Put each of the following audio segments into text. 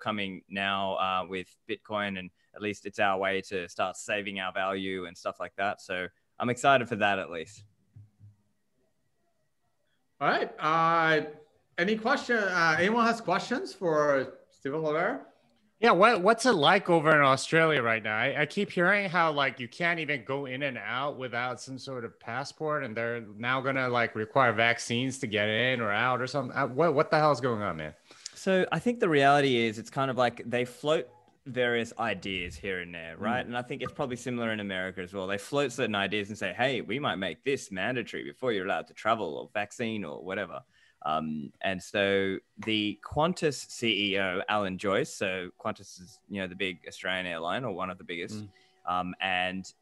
coming now uh, with Bitcoin, and at least it's our way to start saving our value and stuff like that. So I'm excited for that at least. All right. Uh, any question? Uh, anyone has questions for Stephan Livera? Yeah, what what's it like over in Australia right now? I, I, keep hearing how like you can't even go in and out without some sort of passport, and they're now gonna like require vaccines to get in or out or something. Uh, what what the hell is going on, man? So I think the reality is it's kind of like they float various ideas here and there, right? Mm. And I think it's probably similar in America as well. They float certain ideas and say, "Hey, we might make this mandatory before you're allowed to travel or vaccine or whatever." Um, and so the Qantas CEO, Alan Joyce, so Qantas is you know the big Australian airline or one of the biggest, mm. um, and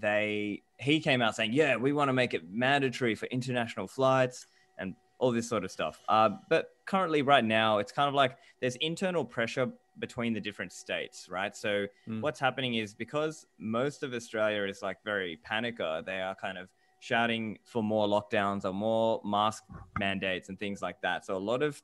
they he came out saying, yeah, we want to make it mandatory for international flights and all this sort of stuff. Uh, but currently, right now, it's kind of like there's internal pressure between the different states, right? So mm. what's happening is because most of Australia is like very panicker, they are kind of shouting for more lockdowns or more mask mandates and things like that. So a lot of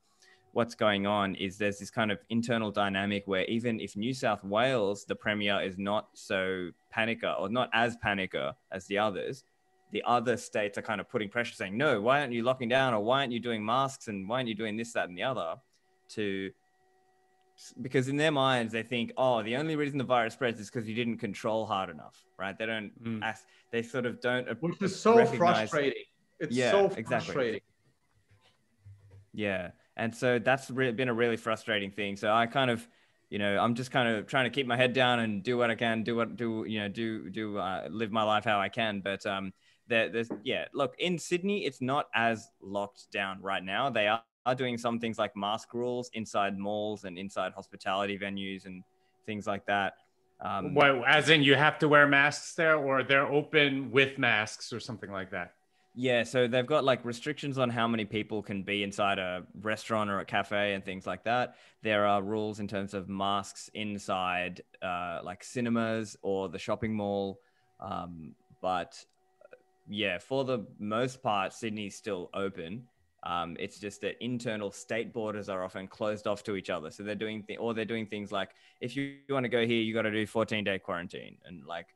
what's going on is there's this kind of internal dynamic where even if New South Wales, the premier is not so panicker or not as panicker as the others, the other states are kind of putting pressure saying, no, why aren't you locking down or why aren't you doing masks and why aren't you doing this, that, and the other to because in their minds they think, oh, the only reason the virus spreads is because you didn't control hard enough, right? They don't mm. ask, they sort of don't. Which is so recognize, frustrating. It's yeah, so frustrating. Exactly. Yeah, and so that's re- been a really frustrating thing. So I kind of, you know, I'm just kind of trying to keep my head down and do what I can, do what do you know, do do uh, live my life how I can. But um, there, there's yeah, look in Sydney, it's not as locked down right now. They are are doing some things like mask rules inside malls and inside hospitality venues and things like that. Um, well, as in you have to wear masks there, or they're open with masks or something like that. Yeah, so they've got like restrictions on how many people can be inside a restaurant or a cafe and things like that. There are rules in terms of masks inside uh, like cinemas or the shopping mall. Um, but yeah, for the most part, Sydney's still open. Um, it's just that internal state borders are often closed off to each other. So they're doing, th- or they're doing things like, if you, you want to go here, you got to do 14 day quarantine, and like,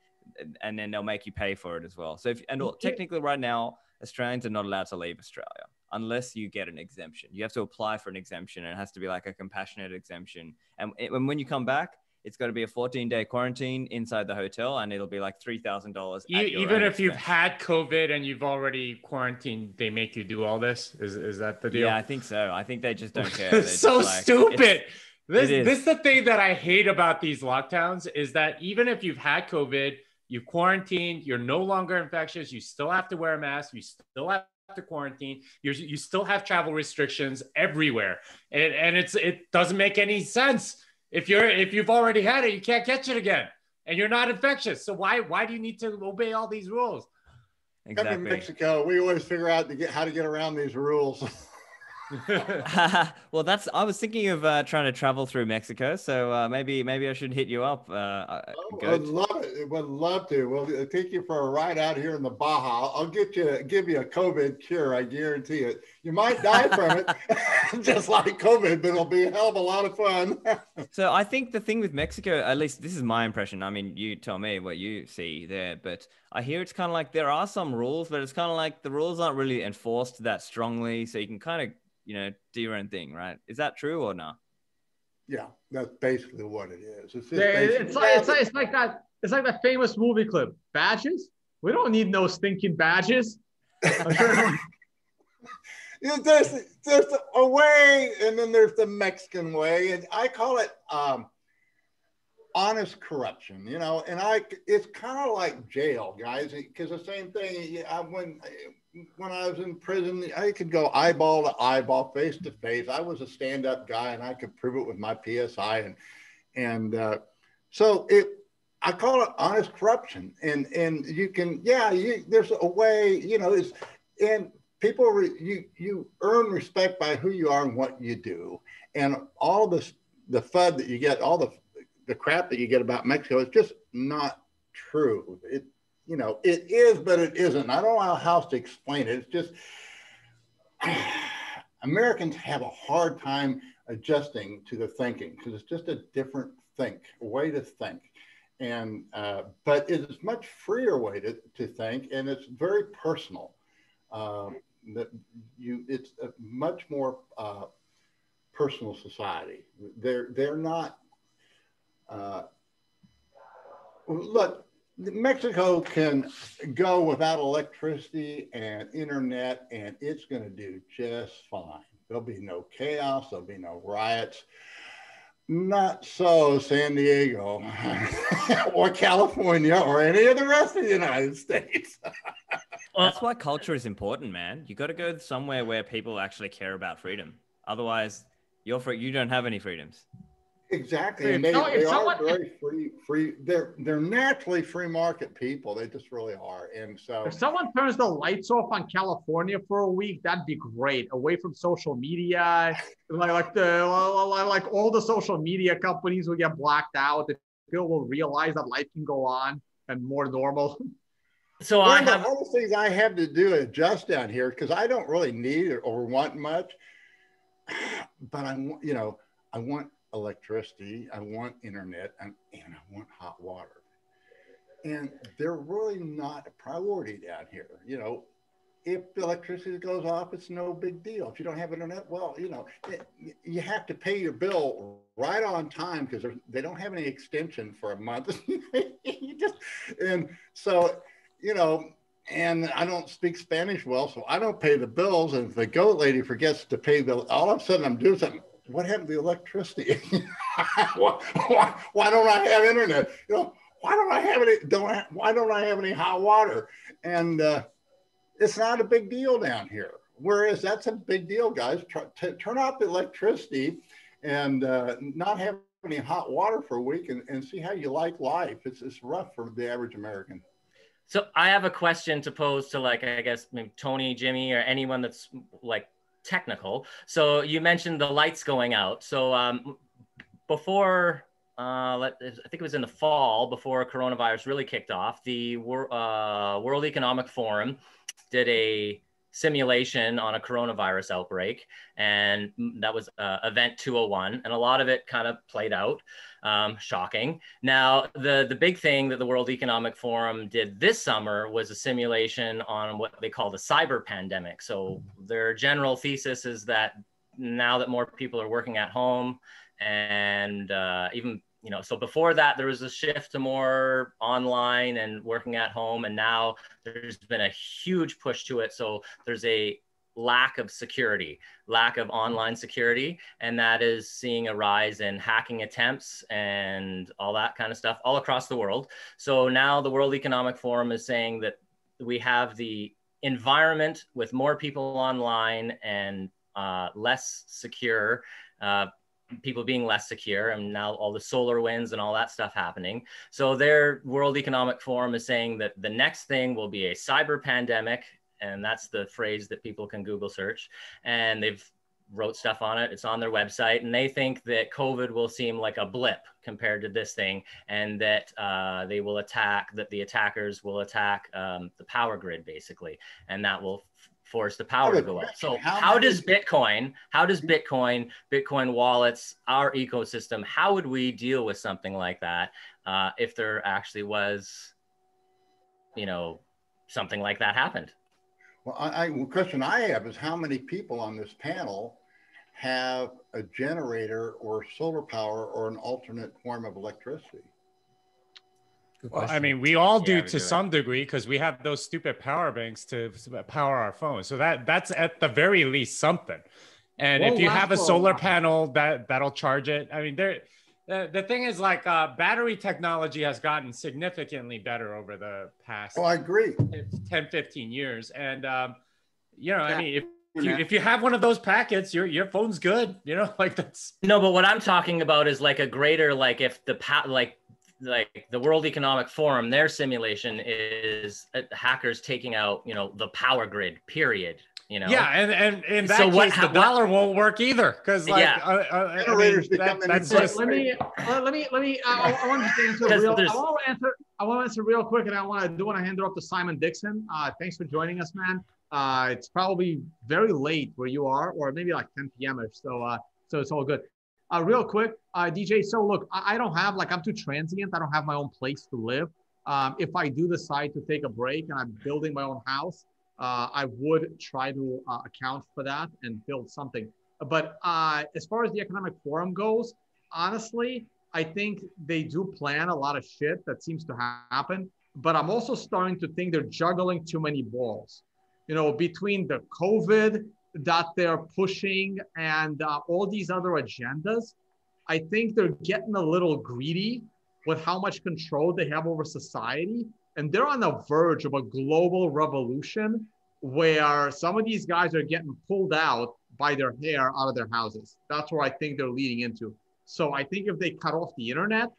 and then they'll make you pay for it as well. So if, and all, technically, right now, Australians are not allowed to leave Australia unless you get an exemption. You have to apply for an exemption, and it has to be like a compassionate exemption. And, and when you come back, it's got to be a 14 day quarantine inside the hotel and it'll be like $3,000. Even if you've had COVID and you've already quarantined, they make you do all this. Is, is that the deal? Yeah, I think so. I think they just don't care. so like, stupid. This, this is the thing that I hate about these lockdowns is that even if you've had COVID, you've quarantined, you're no longer infectious, you still have to wear a mask, you still have to quarantine, you you still have travel restrictions everywhere. And, and it's it doesn't make any sense if you're if you've already had it, you can't catch it again, and you're not infectious. So why why do you need to obey all these rules? Exactly. Come to Mexico, we always figure out to get how to get around these rules. well, that's. I was thinking of uh, trying to travel through Mexico, so uh, maybe maybe I should hit you up. Uh, uh oh, I'd love it. Would love to. We'll uh, take you for a ride out here in the Baja. I'll get you, give you a COVID cure. I guarantee it. You might die from it, just like COVID, but it'll be a hell of a lot of fun. so I think the thing with Mexico, at least this is my impression. I mean, you tell me what you see there, but I hear it's kind of like there are some rules, but it's kind of like the rules aren't really enforced that strongly, so you can kind of you know, do your own thing, right? Is that true or not? Yeah, that's basically what it is. It's, yeah, it's, like, it's, like, it's like that. It's like that famous movie clip. Badges? We don't need no stinking badges. there's there's a way, and then there's the Mexican way, and I call it um, honest corruption. You know, and I it's kind of like jail, guys, because the same thing. I, when when I was in prison, I could go eyeball to eyeball, face to face. I was a stand-up guy, and I could prove it with my PSI, and and uh, so it. I call it honest corruption, and and you can, yeah, you, there's a way, you know, it's and people re, you you earn respect by who you are and what you do, and all this the fud that you get, all the the crap that you get about Mexico is just not true. It you know, it is, but it isn't. I don't know how else to explain it. It's just Americans have a hard time adjusting to the thinking because it's just a different think, a way to think. And uh, but it is much freer way to, to think, and it's very personal. Um, that you, it's a much more uh, personal society. They're they're not. Uh, look, Mexico can go without electricity and internet, and it's going to do just fine. There'll be no chaos. There'll be no riots. Not so San Diego or California or any of the rest of the United States. That's why culture is important, man. You got to go somewhere where people actually care about freedom. Otherwise, you're free. You don't have any freedoms. Exactly, and they, no, they someone, are very free. Free. They're they're naturally free market people. They just really are. And so, if someone turns the lights off on California for a week, that'd be great. Away from social media, like like the like all the social media companies will get blacked out. The people will realize that life can go on and more normal. So One I have all the other things I have to do adjust down here because I don't really need or want much, but I want you know I want electricity, I want internet, and, and I want hot water. And they're really not a priority down here. You know, if the electricity goes off, it's no big deal. If you don't have internet, well, you know, you have to pay your bill right on time because they don't have any extension for a month. just, and so, you know, and I don't speak Spanish well, so I don't pay the bills. And if the goat lady forgets to pay the, all of a sudden I'm doing something what happened to the electricity? why, why, why, don't I have internet? You know, why don't I have any? Don't I, why don't I have any hot water? And uh, it's not a big deal down here. Whereas that's a big deal, guys. Try, t- turn off the electricity and uh, not have any hot water for a week and, and see how you like life. It's, it's rough for the average American. So I have a question to pose to like I guess Tony, Jimmy, or anyone that's like technical. So you mentioned the lights going out. So um, before, uh, I think it was in the fall before coronavirus really kicked off, the uh, World Economic Forum did a simulation on a coronavirus outbreak, and that was uh, Event 201, and a lot of it kind of played out. Um, shocking. Now, the the big thing that the World Economic Forum did this summer was a simulation on what they call the cyber pandemic. So their general thesis is that now that more people are working at home, and uh, even you know, so before that there was a shift to more online and working at home, and now there's been a huge push to it. So there's a lack of security, lack of online security, and that is seeing a rise in hacking attempts and all that kind of stuff all across the world. So now the World Economic Forum is saying that we have the environment with more people online and uh, less secure. Uh, people being less secure and now all the SolarWinds and all that stuff happening so their world economic forum is saying that the next thing will be a cyber pandemic and that's the phrase that people can Google search. And they've wrote stuff on it. It's on their website, and they think that COVID will seem like a blip compared to this thing, and that uh, they will attack. That the attackers will attack um, the power grid basically, and that will force the power to go up. So how, how does Bitcoin? How does Bitcoin, Bitcoin wallets, our ecosystem? How would we deal with something like that uh, if there actually was, you know, something like that happened? Well, I, I, the question I have is how many people on this panel have a generator or solar power or an alternate form of electricity? Well, I mean, we all do yeah, to do some degree because we have those stupid power banks to power our phones. So that that's at the very least something. And if you have a solar panel that that'll charge it, I mean, there the, the thing is like uh, battery technology has gotten significantly better over the past oh i agree 10 15 years and um, you know yeah. i mean if if you, if you have one of those packets your your phone's good you know like that's no but what i'm talking about is like a greater like if the pa- like like the world economic forum their simulation is uh, hackers taking out you know the power grid period you know yeah and and in that so case what, the dollar won't work either because like yeah. uh, uh, I mean, that, that's just let me uh, let me let me uh, I, I want to answer real I want to answer I want to answer real quick and I want to do want to hand it off to Simon Dixon uh thanks for joining us man uh it's probably very late where you are or maybe like 10 p.m. or so uh So it's all good. Uh, real quick, uh, DJ. So look, I, I, don't have like I'm too transient. I don't have my own place to live. Um, if I do decide to take a break and I'm building my own house, uh, I would try to uh, account for that and build something. But uh, as far as the economic forum goes, honestly, I think they do plan a lot of shit that seems to happen. But I'm also starting to think they're juggling too many balls. You know, between the COVID that they're pushing and uh, all these other agendas, I think they're getting a little greedy with how much control they have over society. And they're on the verge of a global revolution where some of these guys are getting pulled out by their hair out of their houses. That's where I think they're leading into. So I think if they cut off the internet,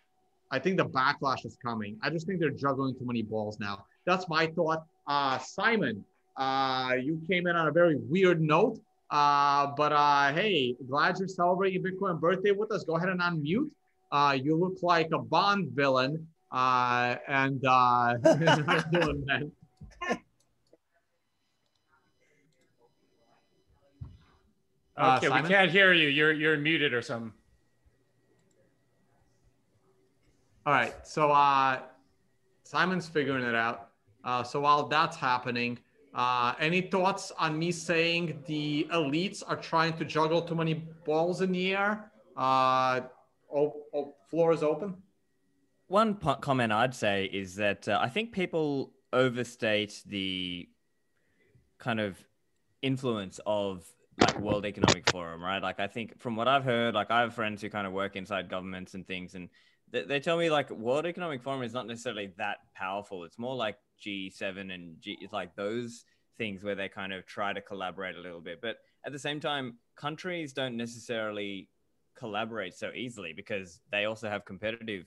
I think the backlash is coming. I just think they're juggling too many balls now. That's my thought. Uh, Simon, uh, you came in on a very weird note, uh, but uh, hey, glad you're celebrating Bitcoin birthday with us. Go ahead and unmute. Uh, you look like a Bond villain, uh, and uh, doing, man? Okay, we can't hear you. You're you're muted or something. All right. So uh, Simon's figuring it out. Uh, so while that's happening, uh, any thoughts on me saying the elites are trying to juggle too many balls in the air? Uh, oh, oh, floor is open. One po- comment I'd say is that uh, I think people overstate the kind of influence of like World Economic Forum, right? Like I think from what I've heard, like I have friends who kind of work inside governments and things, and they, they tell me like World Economic Forum is not necessarily that powerful. It's more like G7 and G, it's like those things where they kind of try to collaborate a little bit. But at the same time, countries don't necessarily collaborate so easily because they also have competitive,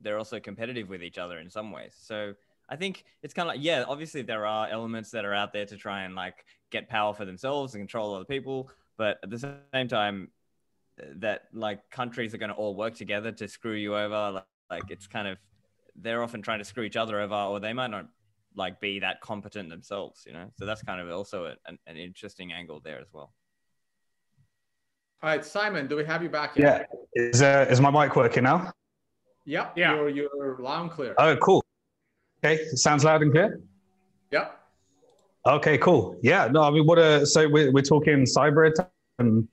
they're also competitive with each other in some ways. So I think it's kind of like, yeah, obviously there are elements that are out there to try and like get power for themselves and control other people. But at the same time, uh, that like countries are going to all work together to screw you over. Like, like it's kind of they're often trying to screw each other over, or they might not like be that competent themselves. You know, so that's kind of also a, an, an interesting angle there as well. All right, Simon, do we have you back yet? Yeah. Is uh, is my mic working now? Yep. Yeah. You're, you're loud and clear. Oh, cool. Okay. Sounds loud and clear. Yep. Okay. Cool. Yeah. No, I mean, what? Uh, so we're we're talking cyber attack and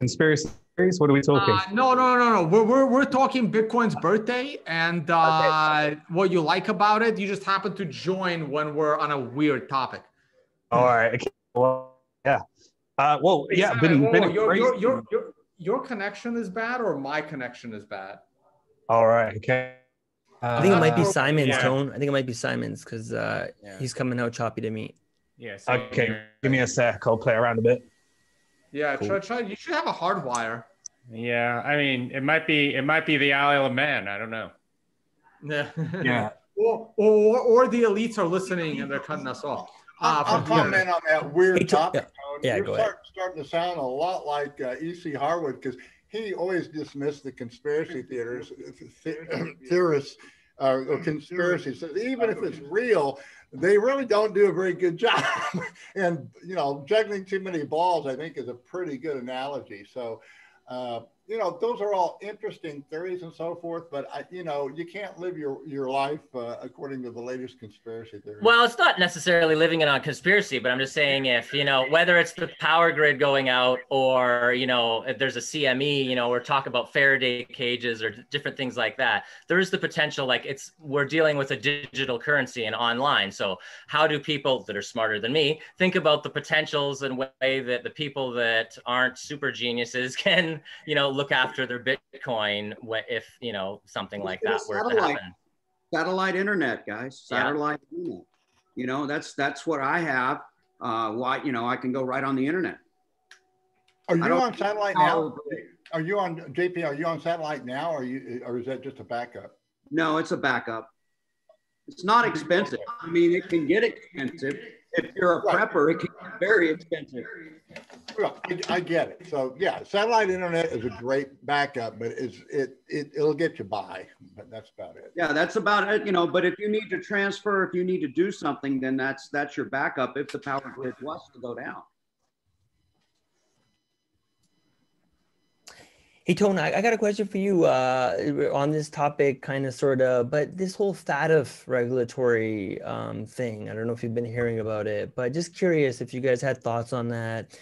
conspiracy theories? What are we talking? Uh, no, no, no, no. We're, we're, we're talking Bitcoin's birthday and uh, okay. what you like about it. You just happen to join when we're on a weird topic. All right. Okay. Well, yeah. Uh, well, yeah. Been, been your, your, your, your, your connection is bad or my connection is bad? All right. Okay. I think it might be uh, Simon's yeah. tone. I think it might be Simon's because uh, yeah. he's coming out choppy to me. Yeah. Okay. Give me a sec. I'll play around a bit. Yeah, cool. try try. You should have a hard wire. Yeah, I mean, it might be it might be the Isle of Man. I don't know. Yeah. Yeah. or, or or the elites are listening and they're cutting us off. Uh, I'll comment on that weird topic. Yeah, yeah go start, ahead. starting to sound a lot like uh, E.C. Harwood because he always dismissed the conspiracy theaters, theorists uh, or conspiracies. So even if it's real, they really don't do a very good job. and, you know, juggling too many balls, I think, is a pretty good analogy. So, uh, you know, those are all interesting theories and so forth, but I, you know, you can't live your your life uh, according to the latest conspiracy theory. Well, it's not necessarily living it on conspiracy, but I'm just saying if you know whether it's the power grid going out or you know if there's a CME, you know, or talk about Faraday cages or different things like that. There is the potential, like it's we're dealing with a digital currency and online. So how do people that are smarter than me think about the potentials and way that the people that aren't super geniuses can you know look after their Bitcoin what if you know something like that were to happen. Satellite internet, guys. Satellite yeah. internet. You know, that's that's what I have. Uh, why you know I can go right on the internet. Are you on satellite now? Are you on JP? Are you on satellite now, or you or is that just a backup? No, it's a backup. It's not expensive. I mean, it can get expensive if you're a prepper. It can get very expensive. Well, I, I, get it. So yeah, satellite internet is a great backup, but it's it, it it'll get you by. But that's about it. Yeah, that's about it. You know, but if you need to transfer, if you need to do something, then that's that's your backup if the power grid was to go down. Hey, Tone, I, I got a question for you uh, on this topic, kind of, sort of, but this whole FATF regulatory um, thing. I don't know if you've been hearing about it, but just curious if you guys had thoughts on that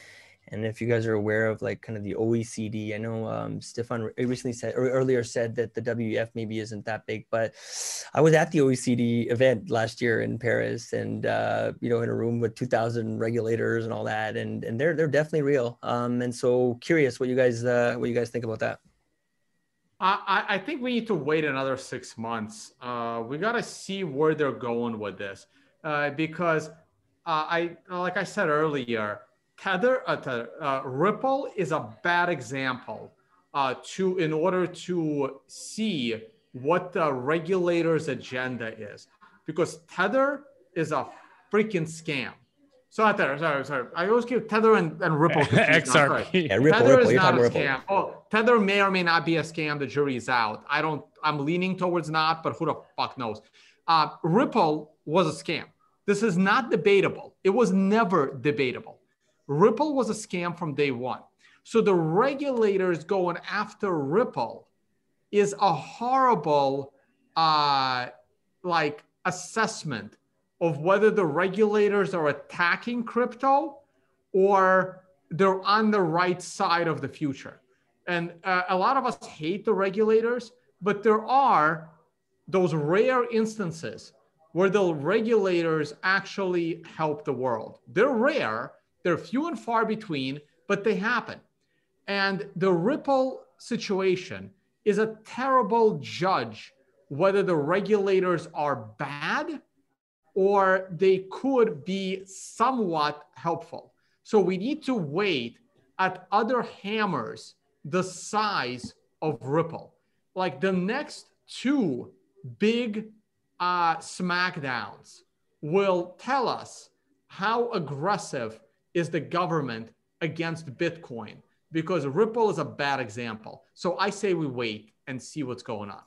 and if you guys are aware of like kind of the OECD, I know um, Stephan recently said or earlier said that the WEF maybe isn't that big, but I was at the OECD event last year in Paris, and uh, you know, in a room with 2,000 regulators and all that, and and they're they're definitely real. Um, and so curious what you guys uh, what you guys think about that. I, I think we need to wait another six months. Uh, we got to see where they're going with this, uh, because uh, I, like I said earlier, Tether, uh, tether uh, Ripple is a bad example uh, to in order to see what the regulator's agenda is, because Tether is a freaking scam. So not Tether, sorry, sorry. I always keep Tether and, and Ripple. XRP. Yeah, Ripple, Tether Ripple, is not a Ripple. scam. Oh, Tether may or may not be a scam. The jury is out. I don't. I'm leaning towards not, but who the fuck knows? Uh, Ripple was a scam. This is not debatable. It was never debatable. Ripple was a scam from day one. So the regulators going after Ripple is a horrible uh, like assessment of whether the regulators are attacking crypto or they're on the right side of the future. And uh, a lot of us hate the regulators, but there are those rare instances where the regulators actually help the world. They're rare, they're few and far between, but they happen. And the Ripple situation is a terrible judge whether the regulators are bad or they could be somewhat helpful. So we need to wait at other hammers the size of Ripple. Like the next two big uh, smackdowns will tell us how aggressive is the government against Bitcoin because Ripple is a bad example. So I say we wait and see what's going on.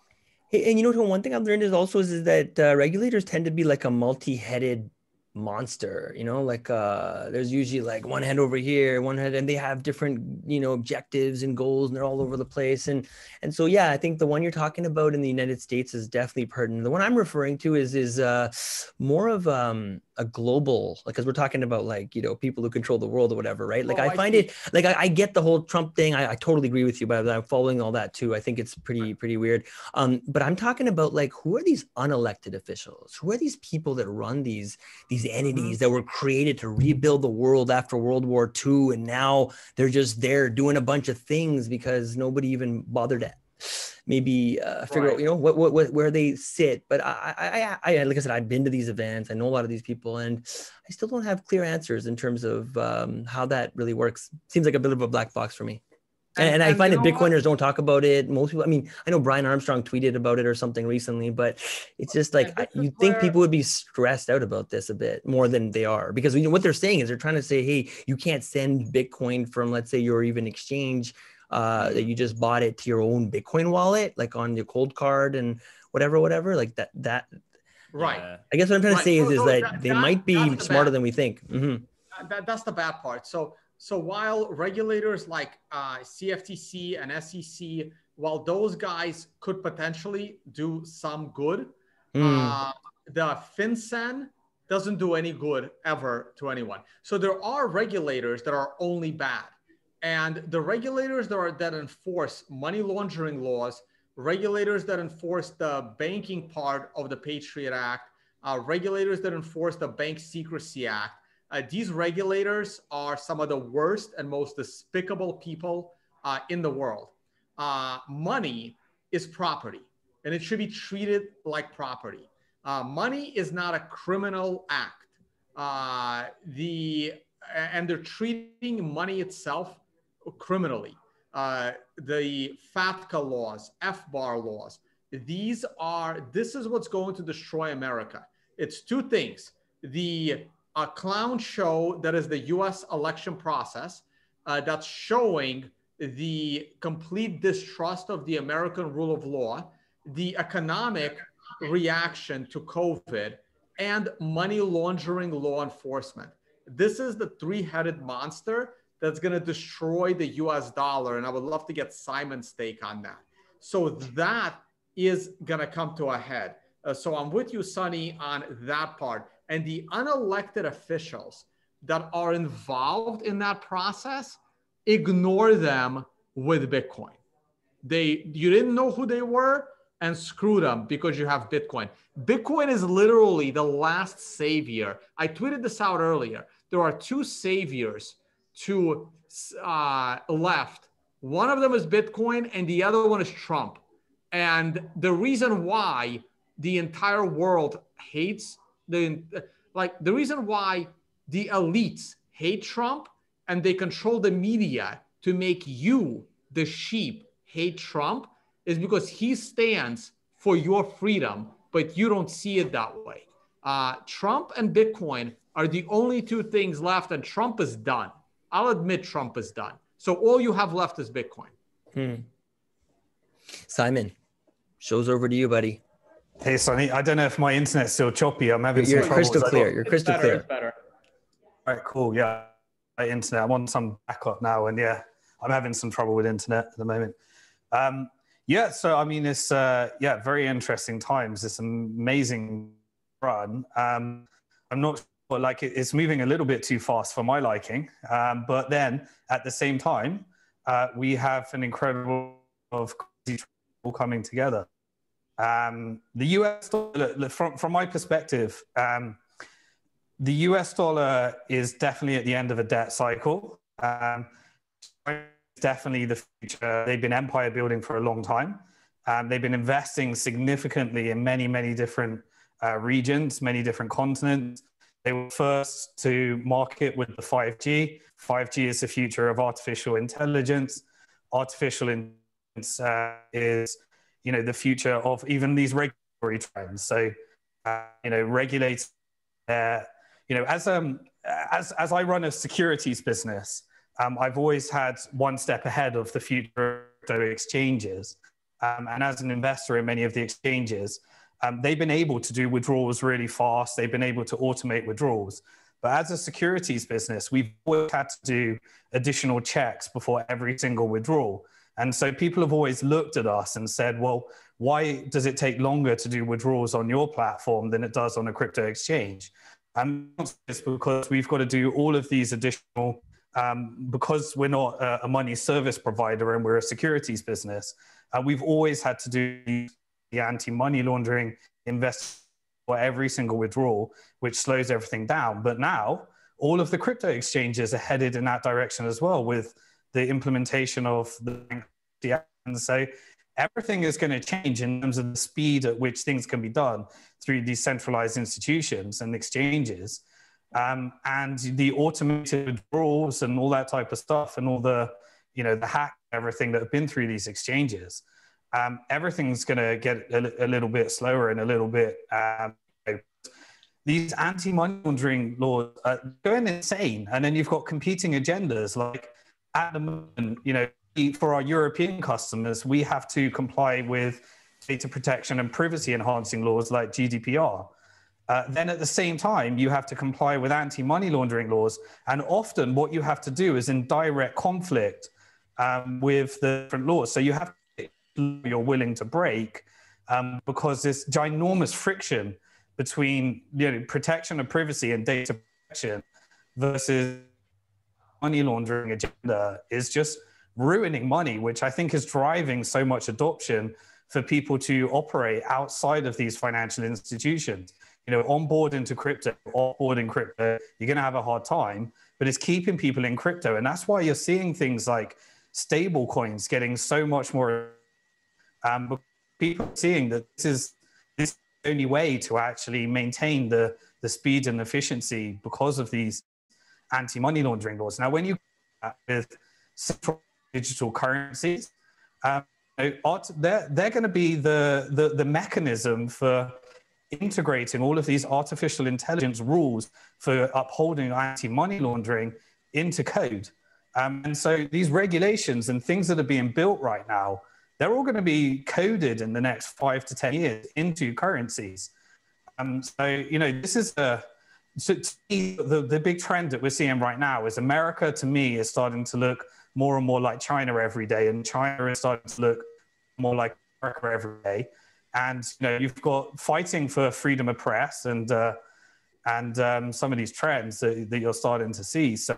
Hey, and you know, one thing I've learned is also is, is that uh, regulators tend to be like a multi-headed monster you know like uh there's usually like one head over here one head and they have different you know objectives and goals and they're all over the place and and so yeah i think the one you're talking about in the united states is definitely pertinent the one i'm referring to is is uh more of um a global like because we're talking about like you know people who control the world or whatever right? Like oh, i find I it like I, I, get the whole trump thing I, I, totally agree with you but i'm following all that too i think it's pretty pretty weird um but i'm talking about like who are these unelected officials? Who are these people that run these these entities mm-hmm. that were created to rebuild the world after world war ii and now they're just there doing a bunch of things because nobody even bothered to maybe uh, figure right. out you know what, what, what where they sit but I, I i like i said i've been to these events i know a lot of these people and i still don't have clear answers in terms of um, how that really works seems like a bit of a black box for me and, and, and I find that Bitcoiners what? don't talk about it. Most people, I mean, I know Brian Armstrong tweeted about it or something recently, but it's just like yeah, you think people would be stressed out about this a bit more than they are because you know, what they're saying is they're trying to say, hey, you can't send Bitcoin from, let's say, your even exchange uh, that you just bought it to your own Bitcoin wallet, like on your Coldcard and whatever, whatever, like that. That right. I guess what I'm trying right. to say is, is that, that they that, might be smarter than we think. Mm-hmm. That, that's the bad part. So so while regulators like uh, CFTC and SEC, while those guys could potentially do some good, mm. uh, the FinCEN doesn't do any good ever to anyone. So there are regulators that are only bad. And the regulators that, are, that enforce money laundering laws, regulators that enforce the banking part of the Patriot Act, uh, regulators that enforce the Bank Secrecy Act, uh, these regulators are some of the worst and most despicable people uh, in the world. Uh, money is property, and it should be treated like property. Uh, money is not a criminal act. Uh, the and they're treating money itself criminally. Uh, the FATCA laws, FBAR laws, these are, this is what's going to destroy America. It's two things the uh, clown show that is the US election process uh, that's showing the complete distrust of the American rule of law, the economic reaction to COVID, and money laundering law enforcement. This is the three headed monster that's going to destroy the US dollar. And I would love to get Simon's take on that. So that is going to come to a head. Uh, so I'm with you, Sunny, on that part. And the unelected officials that are involved in that process, ignore them with Bitcoin. They you didn't know who they were and screw them because you have Bitcoin. Bitcoin is literally the last savior. I tweeted this out earlier. There are two saviors to uh, left. One of them is Bitcoin, and the other one is Trump. And the reason why the entire world hates the like the reason why the elites hate Trump and they control the media to make you the sheep hate Trump is because he stands for your freedom, but you don't see it that way. Uh, Trump and Bitcoin are the only two things left, and Trump is done. I'll admit Trump is done. So all you have left is Bitcoin. Hmm. Simon, show's over to you, buddy. Hey, Sunny. I don't know if my internet's still choppy. I'm having You're some crystal clear. You're crystal better, clear. It's better. All right, cool. Yeah, my internet. I'm on some backup now, and yeah, I'm having some trouble with internet at the moment. Um, yeah, so I mean, it's uh, yeah, very interesting times. It's an amazing run. Um, I'm not sure, like it's moving a little bit too fast for my liking, um, but then at the same time, uh, we have an incredible of coming together. Um, the US dollar, from from my perspective. Um, the US dollar is definitely at the end of a debt cycle. Um, definitely the future. They've been empire building for a long time. Um, they've been investing significantly in many, many different uh, regions, many different continents. They were first to market with the 5G. 5G is the future of artificial intelligence. Artificial intelligence uh, is, you know, the future of even these regulatory trends. So, uh, you know, regulate. Uh, you know, as um, as as I run a securities business, um, I've always had one step ahead of the future of exchanges. Um, and as an investor in many of the exchanges, um, they've been able to do withdrawals really fast. They've been able to automate withdrawals. But as a securities business, we've always had to do additional checks before every single withdrawal. And so people have always looked at us and said, well, why does it take longer to do withdrawals on your platform than it does on a crypto exchange? And it's because we've got to do all of these additional um, because we're not a, money service provider and we're a securities business, uh, we've always had to do the anti-money laundering invest for every single withdrawal, which slows everything down. But now all of the crypto exchanges are headed in that direction as well with the implementation of the and so everything is going to change in terms of the speed at which things can be done through these centralized institutions and exchanges um, and the automated withdrawals and all that type of stuff and all the you know the hack everything that have been through these exchanges um, everything's going to get a, a, little bit slower and a little bit um, these anti-money laundering laws are going insane and then you've got competing agendas like at the moment you know for our european customers we have to comply with data protection and privacy enhancing laws like gdpr uh, then at the same time, you have to comply with anti money laundering laws. And often, what you have to do is in direct conflict um, with the different laws. So you have you're willing to break um, because this ginormous friction between you know, protection of privacy and data protection versus money laundering agenda is just ruining money, which I think is driving so much adoption for people to operate outside of these financial institutions you know, on board into crypto, off board in crypto, you're going to have a hard time, but it's keeping people in crypto. And that's why you're seeing things like stable coins getting so much more. Um, people are seeing that this is, this is the only way to actually maintain the, the speed and efficiency because of these anti money laundering laws. Now, when you with central digital currencies, um, they're, they're going to be the, the, the mechanism for integrating all of these artificial intelligence rules for upholding anti-money laundering into code. Um, and so these regulations and things that are being built right now, they're all going to be coded in the next five to 10 years into currencies. Um, so, you know, this is a, so me, the, the big trend that we're seeing right now is America to me is starting to look more and more like China every day, and China is starting to look more like America every day. And you know, you've got fighting for freedom of press and uh, and um, some of these trends that, that, you're starting to see. So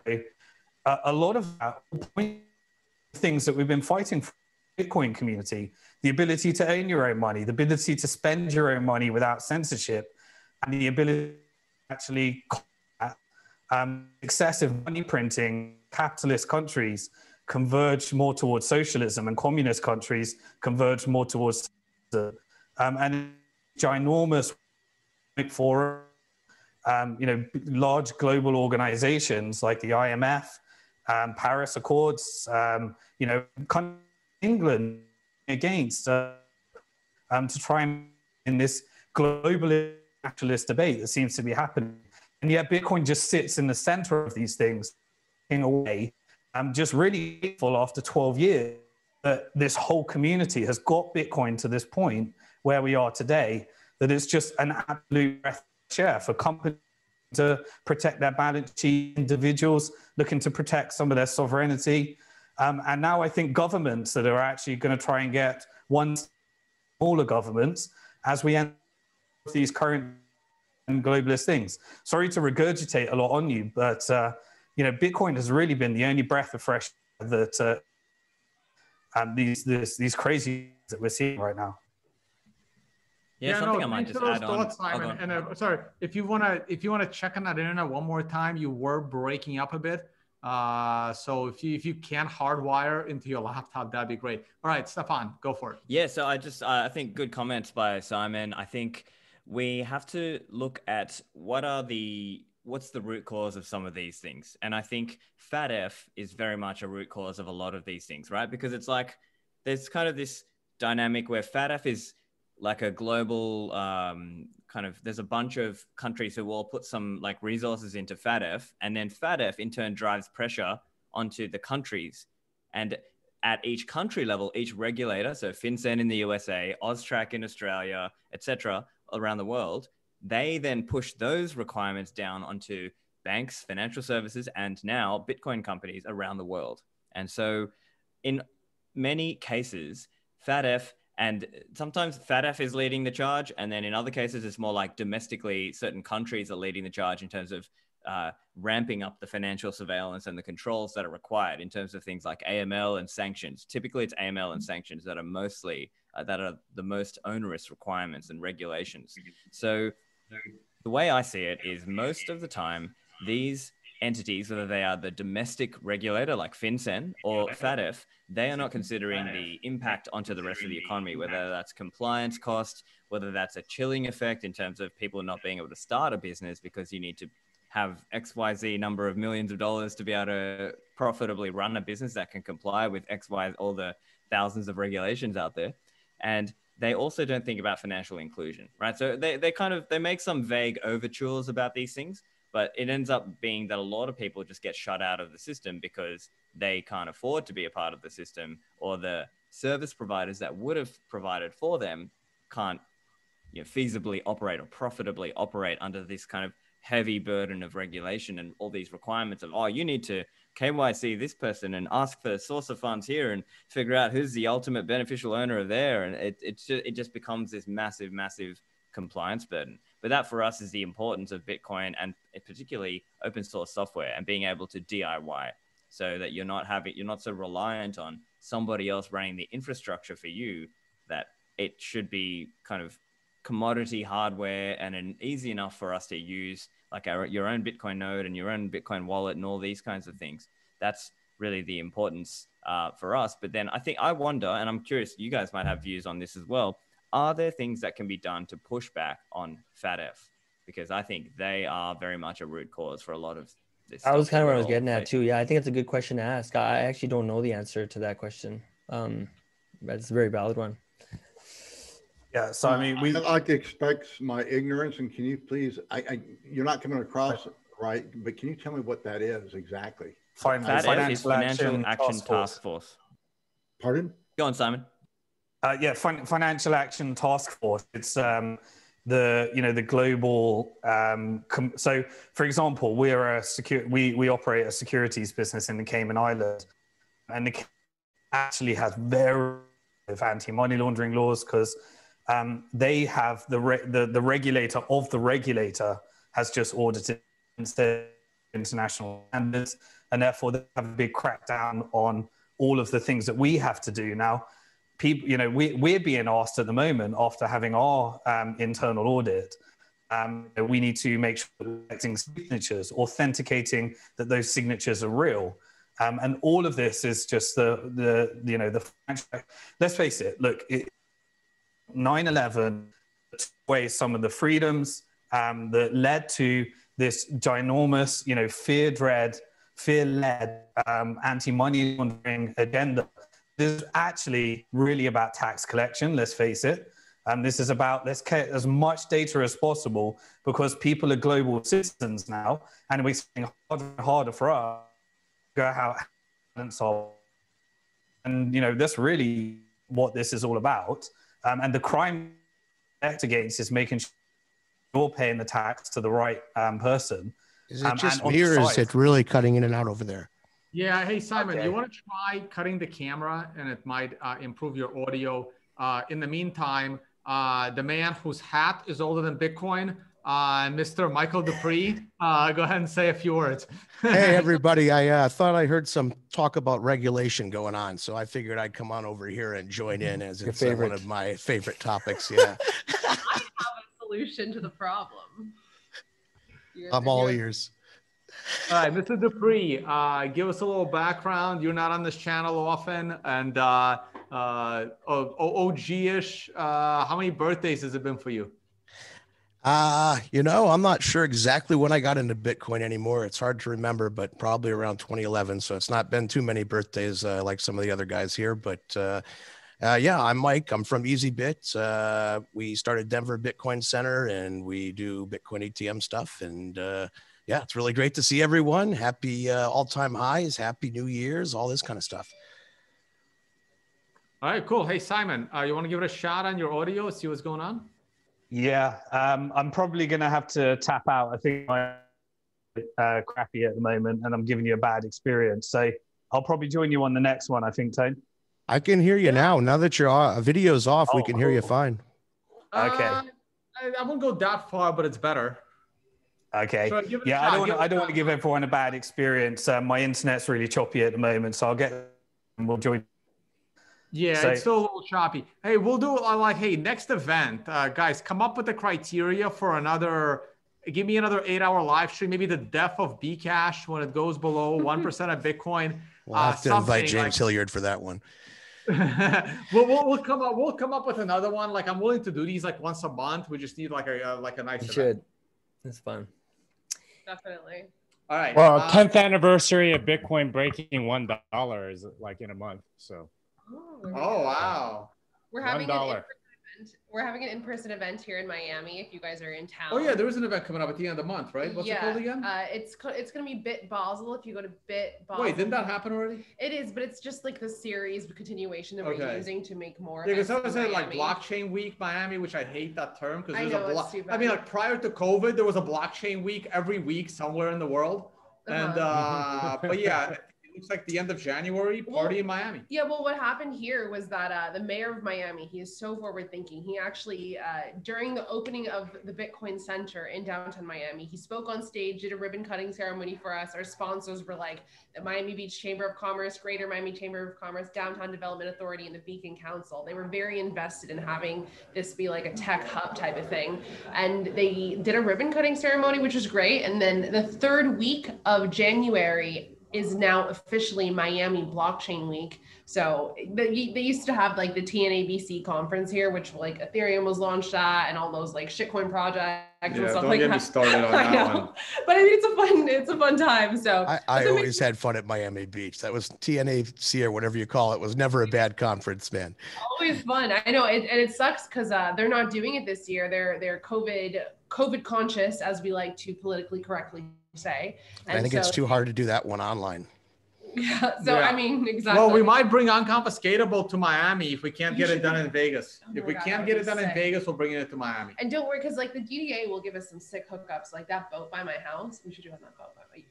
uh, a lot of things that we've been fighting for Bitcoin community, the ability to earn your own money, the ability to spend your own money without censorship, and the ability to actually um, excessive money printing, capitalist countries converge more towards socialism, and communist countries converge more towards um, and ginormous forum, um, you know, large global organizations like the IMF, um, Paris Accords, um, you know, England against uh, um, to try and in this globalist nationalist debate that seems to be happening. And yet Bitcoin just sits in the center of these things in a way. I'm just really grateful after 12 years that this whole community has got Bitcoin to this point where we are today, that it's just an absolute breath share for companies to protect their balance sheet, individuals looking to protect some of their sovereignty. Um, and now I think governments that are actually going to try and get one smaller governments as we end these current and globalist things. Sorry to regurgitate a lot on you, but uh, you know, Bitcoin has really been the only breath of fresh air that uh, um, these this, these crazy that we're seeing right now. Yeah, yeah something no, I might just add thoughts, on. Simon. and uh, sorry, if you wanna if you wanna check on that internet one more time, you were breaking up a bit. Uh, so if you if you can hardwire into your laptop, that'd be great. All right, Stephan, go for it. Yeah, so I just uh, I think good comments by Simon. I think we have to look at what are the what's the root cause of some of these things, and I think FATF is very much a root cause of a lot of these things, right? Because it's like there's kind of this dynamic where FATF is like a global um, kind of there's a bunch of countries who all put some like resources into FATF, and then FATF in turn drives pressure onto the countries. And at each country level, each regulator, so FinCEN in the USA, AUSTRAC in Australia, etc., around the world, they then push those requirements down onto banks, financial services, and now Bitcoin companies around the world. And so, in many cases, FATF and sometimes FATF is leading the charge, and then in other cases, it's more like domestically, certain countries are leading the charge in terms of uh, ramping up the financial surveillance and the controls that are required in terms of things like AML and sanctions. Typically, it's AML and sanctions that are mostly uh, that are the most onerous requirements and regulations. So, the way I see it is most of the time these entities, whether they are the domestic regulator like FinCEN or FATF, they are not considering the impact onto the rest of the economy, whether that's compliance cost, whether that's a chilling effect in terms of people not being able to start a business because you need to have XYZ number of millions of dollars to be able to profitably run a business that can comply with XY, all the thousands of regulations out there. And they also don't think about financial inclusion, right? So they, they kind of, they make some vague overtures about these things, but it ends up being that a lot of people just get shut out of the system because they can't afford to be a part of the system or the service providers that would have provided for them can't you know, feasibly operate or profitably operate under this kind of heavy burden of regulation and all these requirements of oh you need to KYC this person and ask for source of funds here and figure out who's the ultimate beneficial owner of there. And it just, it just becomes this massive massive compliance burden but that for us is the importance of Bitcoin and particularly open source software and being able to DIY so that you're not having you're not so reliant on somebody else running the infrastructure for you that it should be kind of commodity hardware and an easy enough for us to use like our, your own bitcoin node and your own bitcoin wallet and all these kinds of things. That's really the importance uh, for us. But then i think i wonder and i'm curious you guys might have views on this as well are there things that can be done to push back on FATF? Because I think they are very much a root cause for a lot of this. That was kind of what I was getting at too. Yeah, I think it's a good question to ask. I actually don't know the answer to that question. Um, but it's a very valid one. Yeah, so I mean, we I like to expect my ignorance, and can you please? I, I you're not coming across right, but can you tell me what that is exactly? Finance, financial, financial action, action task, force. task force. Pardon? Go on, Simon. Uh, yeah, fin- financial action task force. It's um, the you know the global um, com- so for example we're a secure we we operate a securities business in the cayman islands and the actually has very anti-money laundering laws because um, they have the, re- the the regulator of the regulator has just audited international standards and therefore they have a big crackdown on all of the things that we have to do now people, you know, we, we're being asked at the moment after having our um, internal audit, um, we need to make sure we're collecting signatures, authenticating that those signatures are real. Um, and all of this is just the, the you know, the let's face it, look, 9 11 away some of the freedoms um, that led to this ginormous, you know, fear dread, fear led um, anti money laundering agenda this is actually really about tax collection, let's face it. And this is about let's get as much data as possible because people are global citizens now, and we're getting harder and harder for us to go how and solve. And you know that's really what this is all about. Um, and the crime against is making sure you're paying the tax to the right um, person. Is it um, just me, or is it really cutting in and out over there? Yeah. Hey, Simon, okay. you want to try cutting the camera and it might uh, improve your audio. Uh, in the meantime, uh, the man whose hat is older than Bitcoin, uh, Mr. Michael Dupree, uh, go ahead and say a few words. hey, everybody. I uh, thought I heard some talk about regulation going on. So I figured I'd come on over here and join in as it's one of my favorite topics. Yeah. I have a solution to the problem. I'm all ears. All right, Mr. Dupree, uh, give us a little background. You're not on this channel often, and uh, uh, OG-ish. Uh, how many birthdays has it been for you? Uh, you know, I'm not sure exactly when I got into Bitcoin anymore. It's hard to remember, but probably around 2011. So it's not been too many birthdays uh, like some of the other guys here. But uh, uh, yeah, I'm Mike. I'm from EasyBit. Uh, we started Denver Bitcoin Center, and we do Bitcoin ATM stuff. And uh, yeah, it's really great to see everyone. Happy uh, all time highs, happy New Year's, all this kind of stuff. All right, cool. Hey, Simon, uh, you want to give it a shot on your audio, see what's going on? Yeah, um, I'm probably going to have to tap out. I think I'm uh, crappy at the moment and I'm giving you a bad experience. So I'll probably join you on the next one, I think, Tone. I can hear you now. Now that your uh, video's off, oh, we can hear you fine. Okay. Uh, I, I won't go that far, but it's better. Okay. yeah, I don't. Want, I don't want to give everyone a bad experience. Uh, my internet's really choppy at the moment, so I'll get. We'll join. Yeah, so, it's still a little choppy. Hey, we'll do uh, like, hey, next event, uh, guys, come up with the criteria for another. Give me another eight-hour live stream. Maybe the death of Bcash when it goes below one percent of Bitcoin. We'll have uh, to invite James like, Hilliard for that one. we'll, we'll, we'll, come up. We'll come up with another one. Like I'm willing to do these like once a month. We just need like a uh, like a nice. You should. It's fun definitely. All right. Well, uh, 10th anniversary of Bitcoin breaking one dollar is like in a month. So. Oh, oh wow. We're having $1 we're having an in-person event here in Miami. If you guys are in town. Oh yeah, there is an event coming up at the end of the month, right? What's yeah. it called again? Uh, it's it's gonna be Bit Basel. If you go to Bit Basel. Wait, didn't that happen already? It is, but it's just like the series continuation that okay. we're using to make more. Yeah, because I was saying like Blockchain Week Miami, which I hate that term because there's know, a block. I mean, like prior to COVID, there was a Blockchain Week every week somewhere in the world, uh-huh. and uh, but yeah looks like the end of January party well, in Miami. Yeah, well, what happened here was that uh, the mayor of Miami, he is so forward thinking. He actually, uh, during the opening of the Bitcoin Center in downtown Miami, he spoke on stage, did a ribbon cutting ceremony for us. Our sponsors were like the Miami Beach Chamber of Commerce, Greater Miami Chamber of Commerce, Downtown Development Authority, and the Beacon Council. They were very invested in having this be like a tech hub type of thing. And they did a ribbon cutting ceremony, which was great. And then the third week of January, is now officially Miami Blockchain Week. So they, they used to have like the TNABC conference here, which like Ethereum was launched at, and all those like shitcoin projects yeah, and stuff don't like get that. Me started on that one. But I mean, it's a fun, it's a fun time. So I, I always had fun at Miami Beach. That was TNAC or whatever you call it. Was never a bad conference, man. Always fun. I know, it, and it sucks because uh, they're not doing it this year. They're they're COVID COVID conscious, as we like to politically correctly say. And I think so, it's too hard to do that one online. Yeah. So Yeah. I mean, exactly. Well, we might bring unconfiscatable to Miami if we can't You get it should- done in Vegas. Oh If we God, can't get it be done in. Vegas, we'll bring it to Miami. And don't worry, because like the DDA will give us some sick hookups, like that boat by my house. We should do it on that boat by my.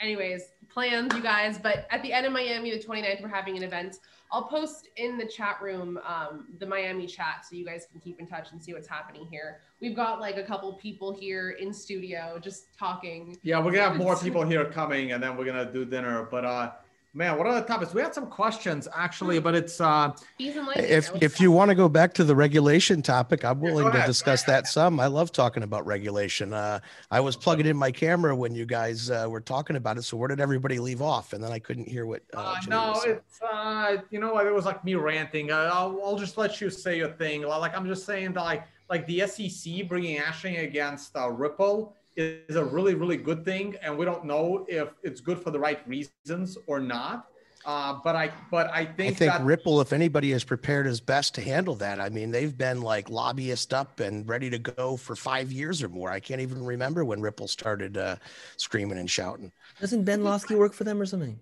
Anyways, plans, you guys. But at the end of Miami, the 29th, we're having an event. I'll post in the chat room um, the Miami chat so you guys can keep in touch and see what's happening here. We've got like a couple people here in studio just talking. Yeah, we're gonna have more people here coming, and then we're gonna do dinner. But uh, man, what are the topics? We had some questions actually, but it's uh, Fees and lightning. If if you want to go back to the regulation topic, I'm willing to discuss that some. I love talking about regulation. Uh, I was plugging in my camera when you guys uh, were talking about it. So where did everybody leave off? And then I couldn't hear what. Uh, Uh, no, was it's uh, you know? It was like me ranting. Uh, I'll, I'll just let you say your thing. Like I'm just saying that like like the SEC bringing action against uh, Ripple is a really really good thing, and we don't know if it's good for the right reasons or not. Uh, but I but I think I think, think that Ripple, if anybody is prepared as best to handle that, I mean, they've been like lobbyist up and ready to go for five years or more. I can't even remember when Ripple started uh, screaming and shouting. Doesn't Ben Lawsky work for them or something?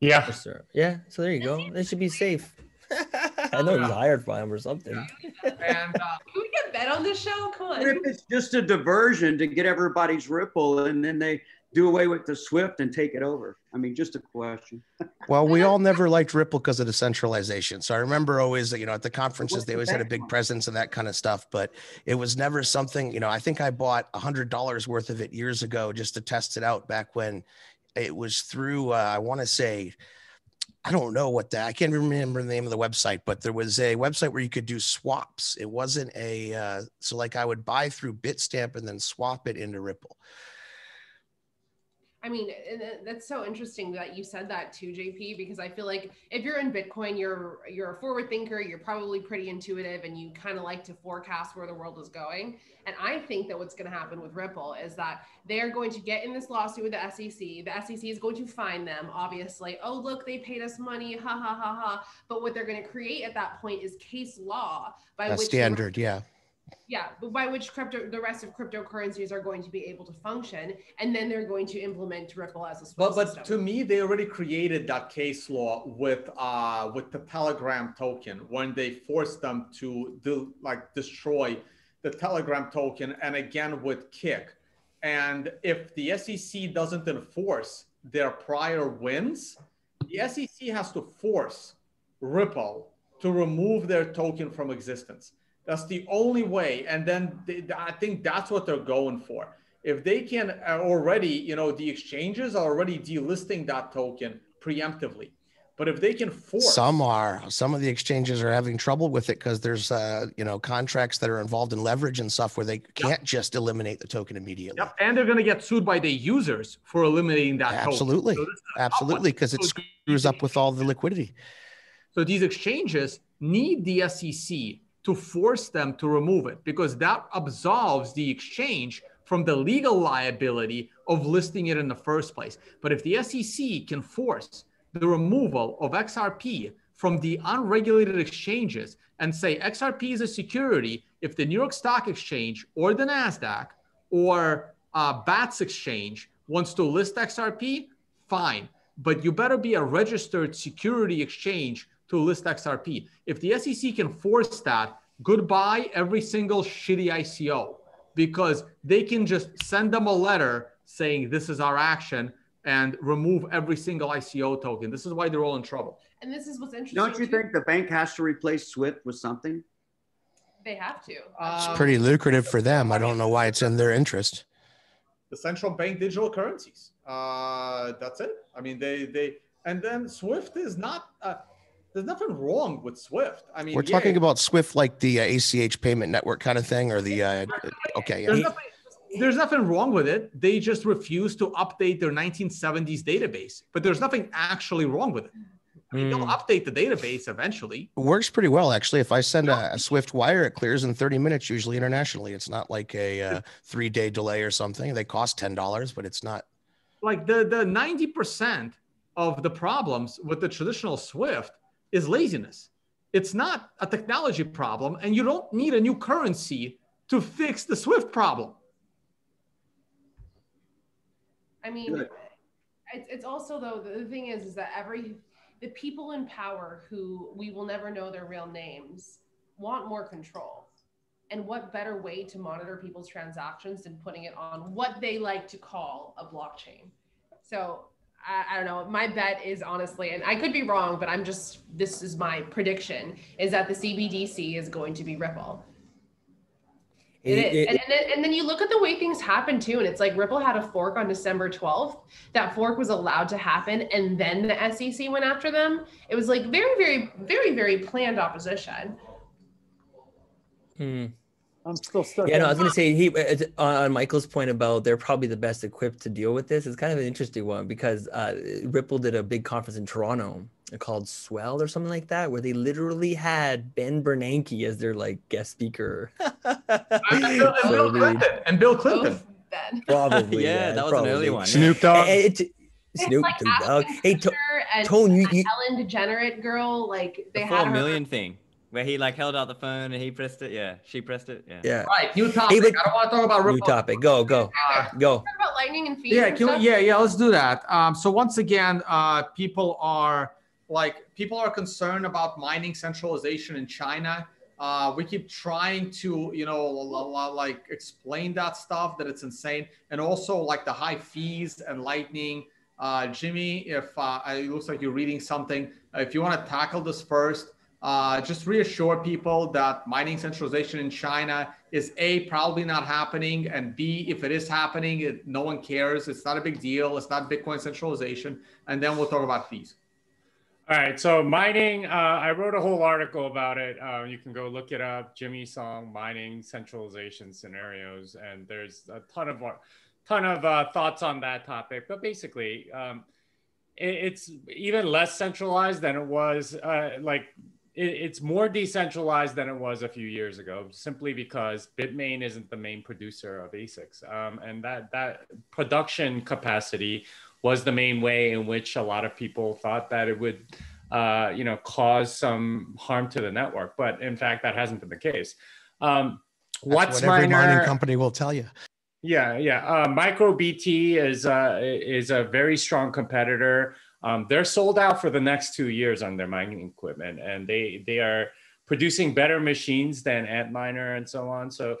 Yeah. Yes, sir. Yeah. So there you go. They should be safe. I know he's hired by him or something. and uh, Can we get Ben on this show? Come What if on. it's just a diversion to get everybody's Ripple and then they do away with the Swift and take it over? I mean, just a question. Well, we all never liked Ripple because of the centralization. So I remember always, you know, at the conferences, they always had a big presence and that kind of stuff, but it was never something, you know, I think I bought a hundred dollars worth of it years ago just to test it out back when it was through, uh, I want to say, I don't know what that, I can't remember the name of the website, but there was a website where you could do swaps. It wasn't a, uh, so like I would buy through Bitstamp and then swap it into Ripple. I mean, that's so interesting that you said that too, JP, because I feel like if you're in Bitcoin, you're you're a forward thinker, you're probably pretty intuitive, and you kind of like to forecast where the world is going. And I think that what's going to happen with Ripple is that they are going to get in this lawsuit with the SEC. The SEC is going to fine them, obviously. Oh, look, they paid us money, ha ha ha ha. But what they're going to create at that point is case law by A which standard, yeah. Yeah, but by which crypto, the rest of cryptocurrencies are going to be able to function, and then they're going to implement Ripple as a Swift But but system. to me, they already created that case law with uh with the Telegram token when they forced them to do like destroy the Telegram token, and again with Kik. And if the SEC doesn't enforce their prior wins, the SEC has to force Ripple to remove their token from existence. That's the only way. And then they, I think that's what they're going for. If they can uh, already, you know, the exchanges are already delisting that token preemptively. But if they can force Some are. Some of the exchanges are having trouble with it because there's, uh, you know, contracts that are involved in leverage and stuff where they can't just eliminate the token immediately. Yep, and they're going to get sued by the users for eliminating that token. Absolutely, So absolutely, because it screws up with all the liquidity. So these exchanges need the SEC to force them to remove it because that absolves the exchange from the legal liability of listing it in the first place. But if the SEC can force the removal of XRP from the unregulated exchanges and say XRP is a security, if the New York Stock Exchange or the NASDAQ or uh, BATS Exchange wants to list XRP, fine. But you better be a registered security exchange to list XRP. If the SEC can force that, goodbye every single shitty ICO because they can just send them a letter saying this is our action and remove every single ICO token. This is why they're all in trouble. and this is what's interesting. Don't you too. think the bank has to replace Swift with something? they have to? It's Um, pretty lucrative for them. I don't know why it's in their interest. the central bank digital currencies. Uh, that's it. I mean, they they and then Swift is not. Uh, there's nothing wrong with Swift. I mean, We're yeah, talking about Swift, like the uh, ACH payment network kind of thing, or the uh, okay. There's yeah. nothing, there's nothing wrong with it. They just refuse to update their 1970s database. But there's nothing actually wrong with it. I mean, they'll update the database eventually. It works pretty well actually. If I send a, a Swift wire, it clears in 30 minutes usually internationally. It's not like a uh, three day delay or something. They cost ten dollars, but it's not. Like the the 90% of the problems with the traditional Swift is laziness. It's not a technology problem, and you don't need a new currency to fix the Swift problem. I mean, Good. it's, it's also though the thing is is that every the people in power who we will never know their real names want more control and what better way to monitor people's transactions than putting it on what they like to call a blockchain so I, I, don't know my bet is honestly and i could be wrong but i'm just this is my prediction is that the cbdc is going to be ripple it, it is. and, and, then, and then you look at the way things happen too. And it's like Ripple had a fork on December 12th. That fork was allowed to happen. And then the SEC went after them. It was like very, very, very, very planned opposition. Hmm. I'm still stuck. Yeah, no, I was gonna say he on Michael's point about they're probably the best equipped to deal with this. It's kind of an interesting one because uh, Ripple did a big conference in Toronto called Swell or something like that, where they literally had Ben Bernanke as their like guest speaker. and, Bill, and, Bill Clinton, and Bill Clinton. Probably. yeah, yeah, that was probably. an early one. Snoop Dogg. It, it, Snoop like Dogg. Hey, to, and Tone, you, you, Ellen DeGenerate girl, like they the had four her. million thing where he like held out the phone and he pressed it. Yeah, she pressed it. Yeah. yeah. Right, new topic. but- I don't want to talk about New Ripple. topic. Go, go, Uh, go. Talk about lightning and fees. yeah, and can we, yeah, yeah. Let's do that. Um, so once again, uh, people are like people are concerned about mining centralization in China. Uh, we keep trying to, you know, like explain that stuff that it's insane, and also like the high fees and lightning. Uh, Jimmy, if uh, it looks like you're reading something, if you want to tackle this first, uh, just reassure people that mining centralization in China is a probably not happening, and b if it is happening, it, no one cares. It's not a big deal. It's not Bitcoin centralization, and then we'll talk about fees. All right, so mining, uh, I wrote a whole article about it. Uh, you can go look it up. Jimmy Song, mining centralization scenarios, and there's a ton of ton of uh, thoughts on that topic. But basically, um, it, it's even less centralized than it was. Uh, like it, it's more decentralized than it was a few years ago, simply because Bitmain isn't the main producer of ASICs, um, and that that production capacity was the main way in which a lot of people thought that it would, uh, you know, cause some harm to the network. But in fact, that hasn't been the case. Um, what's what every mining company will tell you. Yeah, yeah. Uh, MicroBT is uh, is a very strong competitor. Um, they're sold out for the next two years on their mining equipment, and they they are producing better machines than Antminer and so on. So,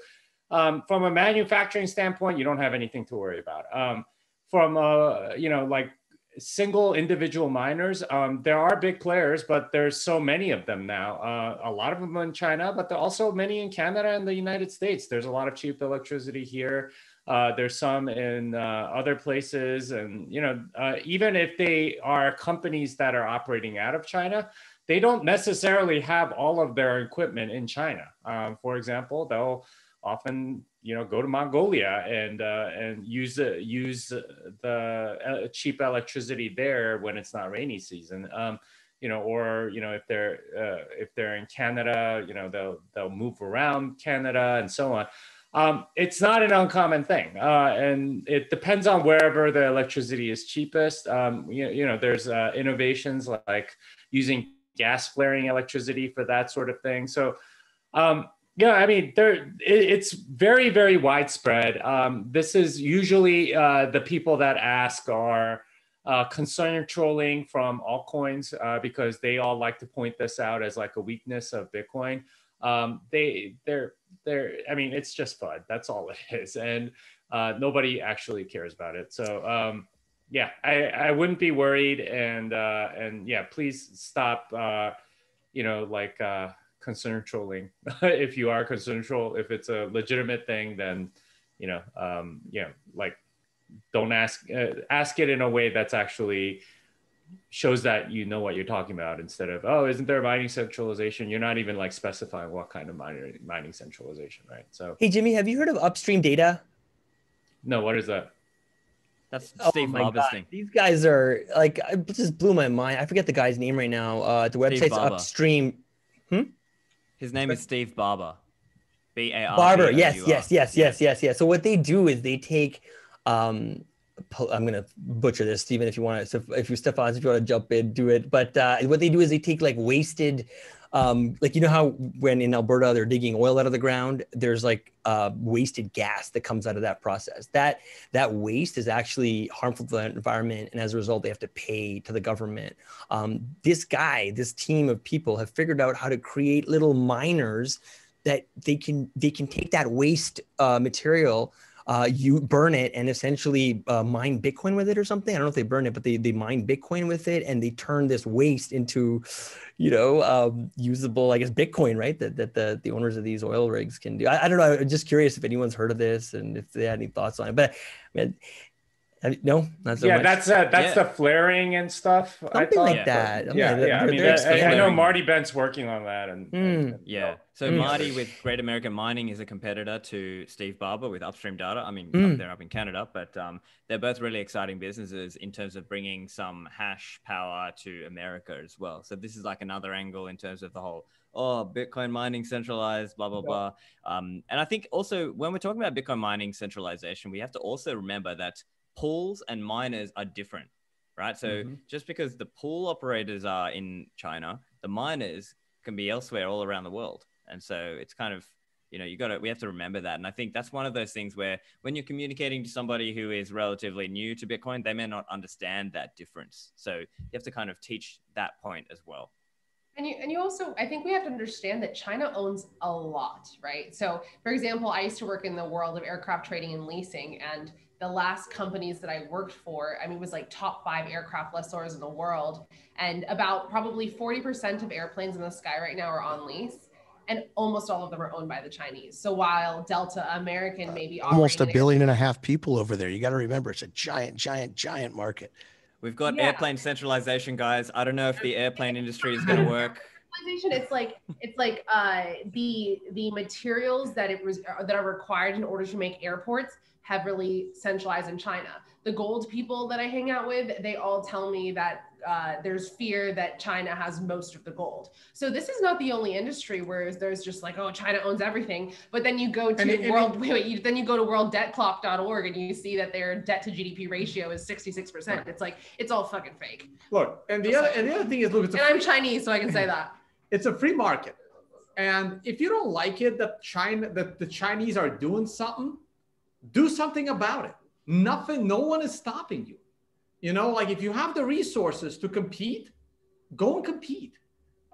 um, from a manufacturing standpoint, you don't have anything to worry about. Um, from a, you know like single individual miners, um, there are big players, but there's so many of them now. Uh, a lot of them in China, but there are also many in Canada and the United States. There's a lot of cheap electricity here. Uh, there's some in uh, other places, and you know, uh, even if they are companies that are operating out of China, they don't necessarily have all of their equipment in China. Um, for example, they'll often, you know, go to Mongolia and uh, and use the use the uh, cheap electricity there when it's not rainy season. Um, you know, or you know, if they're uh, if they're in Canada, you know, they'll they'll move around Canada and so on. Um, it's not an uncommon thing, uh, and it depends on wherever the electricity is cheapest. Um, you, you know, there's uh, innovations like using gas flaring electricity for that sort of thing. So, um, yeah, I mean, there it, it's very, very widespread. Um, this is usually uh, the people that ask are uh, concern trolling from altcoins uh, because they all like to point this out as like a weakness of Bitcoin. Um, they they're they're I mean it's just fun. That's all it is, and uh, nobody actually cares about it. So um, yeah, I, I wouldn't be worried, and uh, and yeah, please stop. Uh, you know, like uh, concern trolling. if you are concern troll, if it's a legitimate thing, then you know, um, know, like don't ask uh, ask it in a way that's actually shows that you know what you're talking about instead of oh isn't there mining centralization you're not even like specifying what kind of mining mining centralization right so Hey Jimmy, have you heard of Upstream Data? no what is that That's Oh Steve my God. thing. These guys are like it just blew my mind. I forget the guy's name right now. Uh, the website's Barber. Upstream. His name is Steve Barbour. B A R. Barbour. Yes, yes, yes, yes, yes, yes. So what they do is they take, um, po- I'm gonna butcher this, Stephen. If you want to, if you Stephan, if you want to jump in, do it. But uh, what they do is they take like wasted um, like you know how when in Alberta they're digging oil out of the ground, there's like uh, wasted gas that comes out of that process. That that waste is actually harmful to the environment, and as a result, they have to pay to the government. Um, this guy, this team of people, have figured out how to create little miners that they can they can take that waste uh, material uh, you burn it and essentially uh, mine Bitcoin with it or something. I don't know if they burn it, but they, they mine Bitcoin with it and they turn this waste into, you know, um, usable, I guess, Bitcoin, right? That, that the, the owners of these oil rigs can do. I, I don't know. I'm just curious if anyone's heard of this and if they had any thoughts on it. But man, no, not so yeah, much. that's uh, that's Yeah. the flaring and stuff. Something like that. I mean, Yeah, they're- yeah. I they're- mean, that- I, I know. Marty Bent's working on that, and, Mm. Yeah. So Mm. Marty with Great American Mining is a competitor to Steve Barbour with Upstream Data. I mean, Mm. up there up in Canada, but um, they're both really exciting businesses in terms of bringing some hash power to America as well. So this is like another angle in terms of the whole oh Bitcoin mining centralized, blah blah blah. Um, and I think also when we're talking about Bitcoin mining centralization, we have to also remember that pools and miners are different right? So Mm-hmm. just because the pool operators are in China, the miners can be elsewhere all around the world. And so it's kind of, you know, you got to, we have to remember that. And I think that's one of those things where when you're communicating to somebody who is relatively new to Bitcoin, they may not understand that difference. So you have to kind of teach that point as well. And you, and you also, I think we have to understand that China owns a lot, right? So, for example, I used to work in the world of aircraft trading and leasing, and the last companies that I worked for, I mean, was like top five aircraft lessors in the world, and about probably 40% of airplanes in the sky right now are on lease, and almost all of them are owned by the Chinese. So while Delta American may be Almost a billion and a half people over there. You got to remember, it's a giant, giant, giant market. We've got Yeah. airplane centralization, guys. I don't know if the airplane industry is going to work. It's like it's like uh, the the materials that it was that are required in order to make airports heavily centralized in China. The gold people that I hang out with, they all tell me that uh, there's fear that China has most of the gold. So this is not the only industry where there's just like, oh, China owns everything. But then you go to it- world, it- wait, wait, you, then you go to worlddebtclock.org and you see that their debt to GDP ratio is 66%. It's like it's all fucking fake. Look, and the other and the other thing is, look, And I'm Chinese, so I can say that. It's a free market. And if you don't like it that China that the Chinese are doing something, do something about it. Nothing, no one is stopping you. You know, like if you have the resources to compete, go and compete.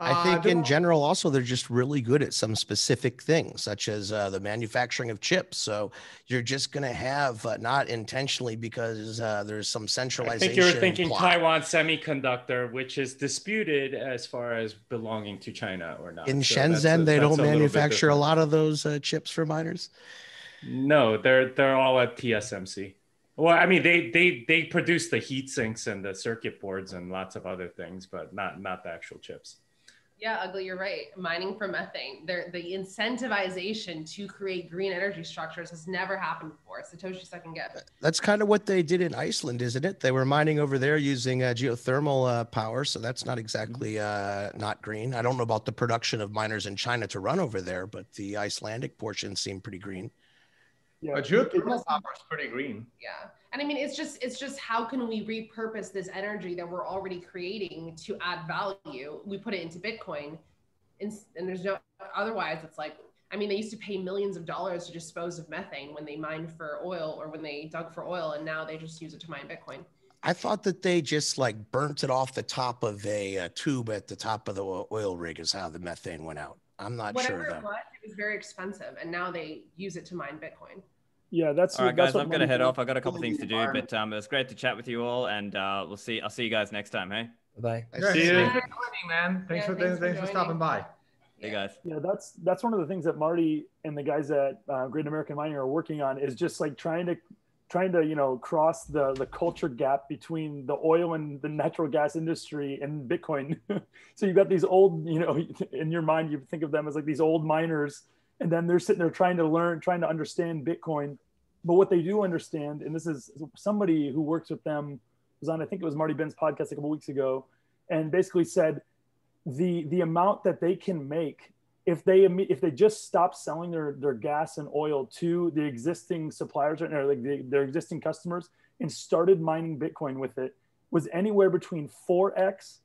I Uh, think there in general, also, they're just really good at some specific things, such as uh, the manufacturing of chips. So you're just going to have, uh, not intentionally because uh, there's some centralization. I think you're thinking plot. Taiwan Semiconductor, which is disputed as far as belonging to China or not. In So that's a- Shenzhen, they that's don't a manufacture a different. lot of those uh, chips for miners. No, they're they're all at TSMC. Well, I mean, they they they produce the heat sinks and the circuit boards and lots of other things, but not not the actual chips. Yeah, ugly, you're right. Mining for methane. There, the incentivization to create green energy structures has never happened before. Satoshi second guess. That's kind of what they did in Iceland, isn't it? They were mining over there using uh, geothermal uh, power, so that's not exactly uh, not green. I don't know about the production of miners in China to run over there, but the Icelandic portion seemed pretty green. Yeah, geothermal power is pretty green. Yeah. And I mean, it's just, it's just how can we repurpose this energy that we're already creating to add value? We put it into Bitcoin, and, and there's no otherwise. It's like, I mean, they used to pay millions of dollars to dispose of methane when they mined for oil or when they dug for oil, and now they just use it to mine Bitcoin. I thought that they just like burnt it off the top of a, uh tube at the top of the oil rig, is how the methane went out. I'm not Whatever sure it was, it was very expensive, and now they use it to mine Bitcoin. Yeah, that's All right, that's guys, I'm going to head off. I've got a couple things to do, but um, it was great to chat with you all, and uh, we'll see. I'll see you guys next time. Hey, bye. Yeah, See you. thanks for joining, man. Thanks Yeah, for thanks thanks, for for, stopping by. hey guys. Yeah, that's that's one of the things that Marty and the guys at uh, Great American Mining are working on is just like trying to trying to you know cross the the culture gap between the oil and the natural gas industry and Bitcoin. so you've got these old you know in your mind you think of them as like these old miners, and then they're sitting there trying to learn, trying to understand Bitcoin. But what they do understand, and this is somebody who works with them was on I think it was Marty Bent's podcast a couple weeks ago, and basically said the the amount that they can make if they if they just stop selling their their gas and oil to the existing suppliers or like the, their existing customers and started mining bitcoin with it was anywhere between 4x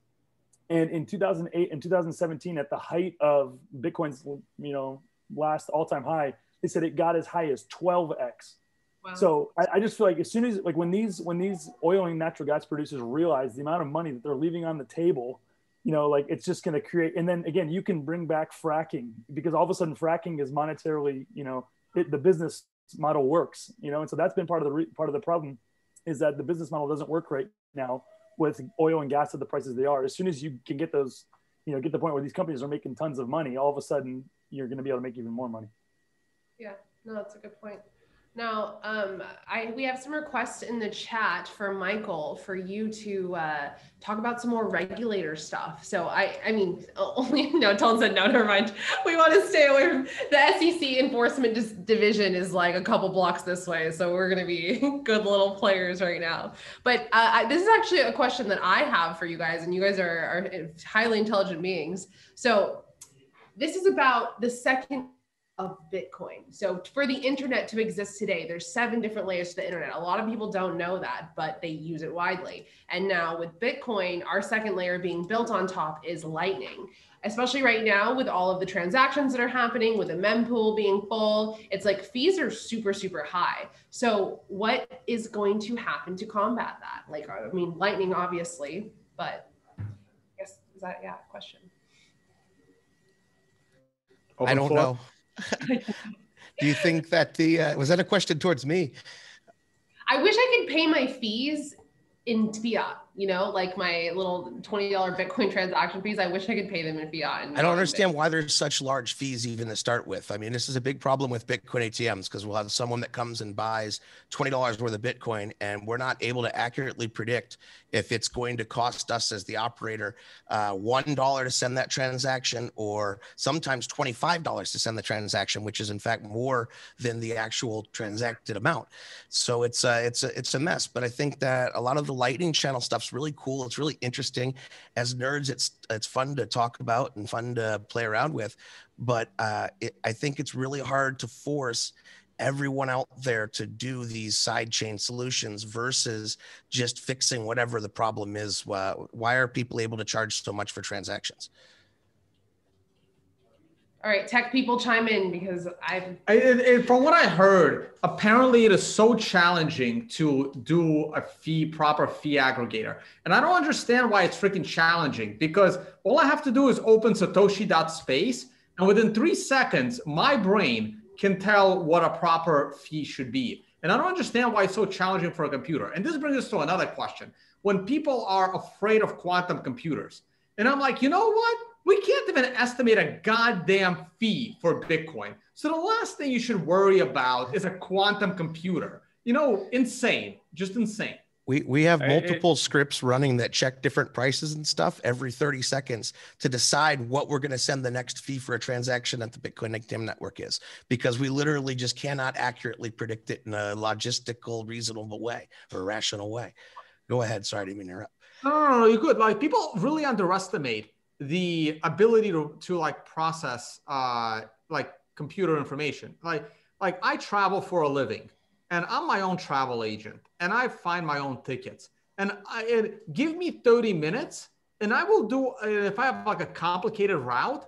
And in 2008 and 2017, at the height of Bitcoin's, you know, last all-time high, they said it got as high as 12x. Wow. So I, I, just feel like as soon as like when these when these oil and natural gas producers realize the amount of money that they're leaving on the table, you know, like it's just going to create. And then again, you can bring back fracking because all of a sudden fracking is monetarily, you know, it, the business model works, you know, and so that's been part of the re- part of the problem is that the business model doesn't work right now with oil and gas at the prices they are. As soon as you can get those, you know, get the point where these companies are making tons of money, all of a sudden you're going to be able to make even more money. Yeah, no, that's a good point. Now, um, I we have some requests in the chat for Michael for you to uh, talk about some more regulator stuff. So I, I mean, only no. Tone said no. Never mind. We want to stay away from the SEC enforcement dis- division is like a couple blocks this way, so we're gonna be good little players right now. But uh, I, this is actually a question that I have for you guys, and you guys are, are highly intelligent beings. So this is about the second of Bitcoin. So for the internet to exist today, there's seven different layers to the internet. A lot of people don't know that, but they use it widely. And now with Bitcoin, our second layer being built on top is Lightning. Especially right now with all of the transactions that are happening, with the mempool being full, it's like fees are super, super high. So what is going to happen to combat that? Like, I mean, Lightning obviously, but I guess is that yeah question? I don't know. Do you think that the uh, was that a question towards me? I wish I could pay my fees in fiat you know, like my little $20 Bitcoin transaction fees. I wish I could pay them in fiat. I don't understand Bitcoin. why there's such large fees even to start with. I mean, this is a big problem with Bitcoin ATMs because we'll have someone that comes and buys $20 worth of Bitcoin and we're not able to accurately predict if it's going to cost us as the operator uh, $1 to send that transaction or sometimes $25 to send the transaction, which is in fact more than the actual transacted amount. So it's, uh, it's, a, it's a mess. But I think that a lot of the Lightning channel stuff stuff's really cool. It's really interesting. As nerds, it's it's fun to talk about and fun to play around with. But uh, it, I think it's really hard to force everyone out there to do these sidechain solutions versus just fixing whatever the problem is. Uh, why are people able to charge so much for transactions? All right, tech people chime in because I've. I, from what I heard, apparently it is so challenging to do a fee proper fee aggregator, and I don't understand why it's freaking challenging. Because all I have to do is open Satoshi.space, and within three seconds, my brain can tell what a proper fee should be. And I don't understand why it's so challenging for a computer. And this brings us to another question: When people are afraid of quantum computers, and I'm like, you know what? We can't even estimate a goddamn fee for Bitcoin. So the last thing you should worry about is a quantum computer. You know, insane, just insane. We, we have multiple it, scripts running that check different prices and stuff every 30 seconds to decide what we're going to send the next fee for a transaction at the Bitcoin ATM network is because we literally just cannot accurately predict it in a logistical, reasonable way or rational way. Go ahead. Sorry to interrupt. No, no, no, you're good. Like people really underestimate the ability to, to like process uh, like computer information. Like like I travel for a living, and I'm my own travel agent, and I find my own tickets. And I give me 30 minutes, and I will do if I have like a complicated route.